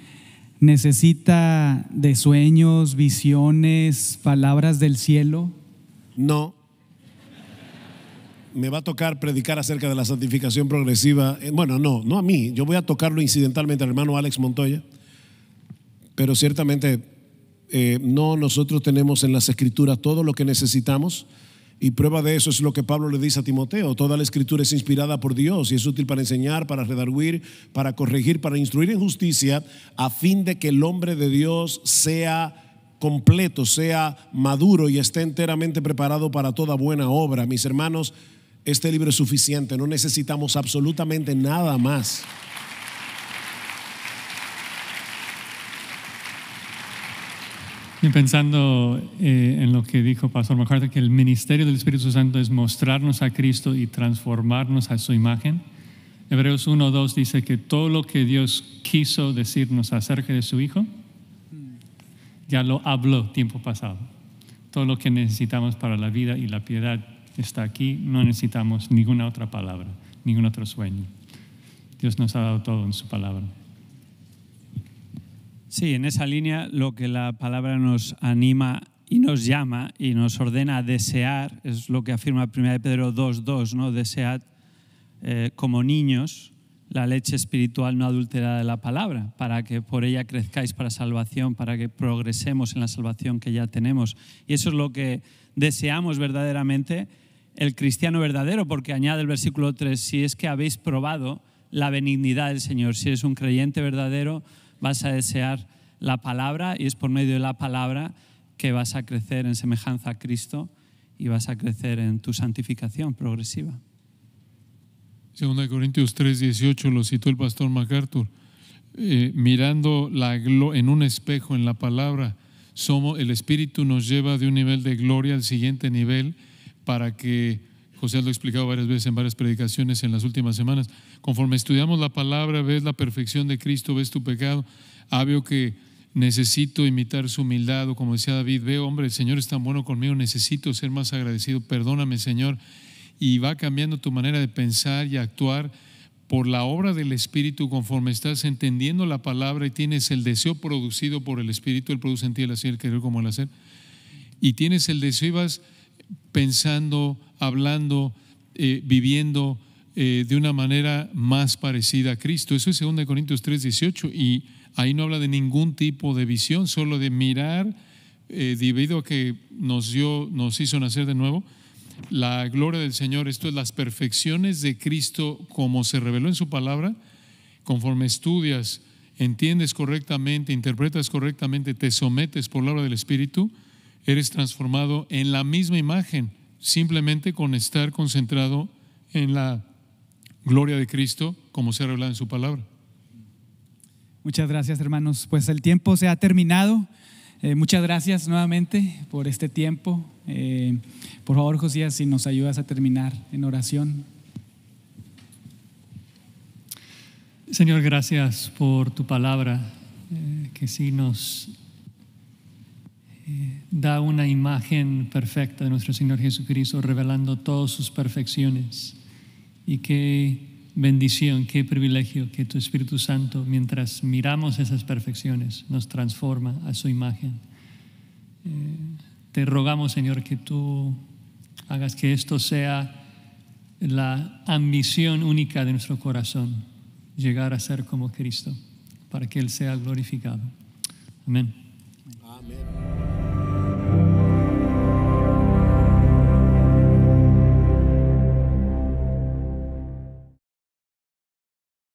necesita de sueños, visiones, palabras del cielo. No. Me va a tocar predicar acerca de la santificación progresiva. Eh, Bueno, no, no a mí. Yo voy a tocarlo incidentalmente al hermano Alex Montoya. Pero ciertamente eh, no nosotros tenemos en las escrituras todo lo que necesitamos. Y prueba de eso es lo que Pablo le dice a Timoteo. Toda la escritura es inspirada por Dios y es útil para enseñar, para redarguir, para corregir, para instruir en justicia, a fin de que el hombre de Dios sea completo, sea maduro y esté enteramente preparado para toda buena obra. Mis hermanos, este libro es suficiente, no necesitamos absolutamente nada más. Y pensando eh, en lo que dijo Pastor MacArthur, que el ministerio del Espíritu Santo es mostrarnos a Cristo y transformarnos a su imagen. Hebreos 1.2 dice que todo lo que Dios quiso decirnos acerca de su Hijo, ya lo habló tiempo pasado. Todo lo que necesitamos para la vida y la piedad está aquí. No necesitamos ninguna otra palabra, ningún otro sueño. Dios nos ha dado todo en su palabra. Sí, en esa línea lo que la palabra nos anima y nos llama y nos ordena a desear es lo que afirma 1 Pedro 2.2, ¿no? Desead eh, como niños la leche espiritual no adulterada de la palabra, para que por ella crezcáis para salvación, para que progresemos en la salvación que ya tenemos. Y eso es lo que deseamos verdaderamente el cristiano verdadero, porque añade el versículo 3, si es que habéis probado la benignidad del Señor, si eres un creyente verdadero, vas a desear la palabra y es por medio de la palabra que vas a crecer en semejanza a Cristo y vas a crecer en tu santificación progresiva. Segunda de Corintios 3, 18 lo citó el pastor MacArthur. Eh, mirando la en un espejo en la palabra, somos, el Espíritu nos lleva de un nivel de gloria al siguiente nivel para que, José lo ha explicado varias veces en varias predicaciones en las últimas semanas, conforme estudiamos la palabra, ves la perfección de Cristo, ves tu pecado, ah, veo que necesito imitar su humildad, o como decía David, veo, hombre, el Señor es tan bueno conmigo, necesito ser más agradecido, perdóname Señor, y va cambiando tu manera de pensar y actuar por la obra del Espíritu conforme estás entendiendo la palabra y tienes el deseo producido por el Espíritu, Él produce en ti el hacer, el querer como el hacer, y tienes el deseo y vas pensando, hablando, eh, viviendo eh, de una manera más parecida a Cristo. Eso es 2 Corintios 3, 18 y ahí no habla de ningún tipo de visión, solo de mirar, eh, debido a que nos, dio, nos hizo nacer de nuevo, la gloria del Señor, esto es las perfecciones de Cristo como se reveló en su palabra, conforme estudias, entiendes correctamente, interpretas correctamente, te sometes por la obra del Espíritu, eres transformado en la misma imagen, simplemente con estar concentrado en la gloria de Cristo como se ha revelado en su palabra. Muchas gracias, hermanos. Pues el tiempo se ha terminado. Eh, muchas gracias nuevamente por este tiempo. Eh, por favor, Josías, si nos ayudas a terminar en oración. Señor, gracias por tu palabra, eh, que sí nos eh, da una imagen perfecta de nuestro Señor Jesucristo, revelando todas sus perfecciones. Y qué bendición, qué privilegio que tu Espíritu Santo, mientras miramos esas perfecciones, nos transforma a su imagen. Eh, te rogamos, Señor, que tú hagas que esto sea la ambición única de nuestro corazón, llegar a ser como Cristo, para que Él sea glorificado. Amén. Amén.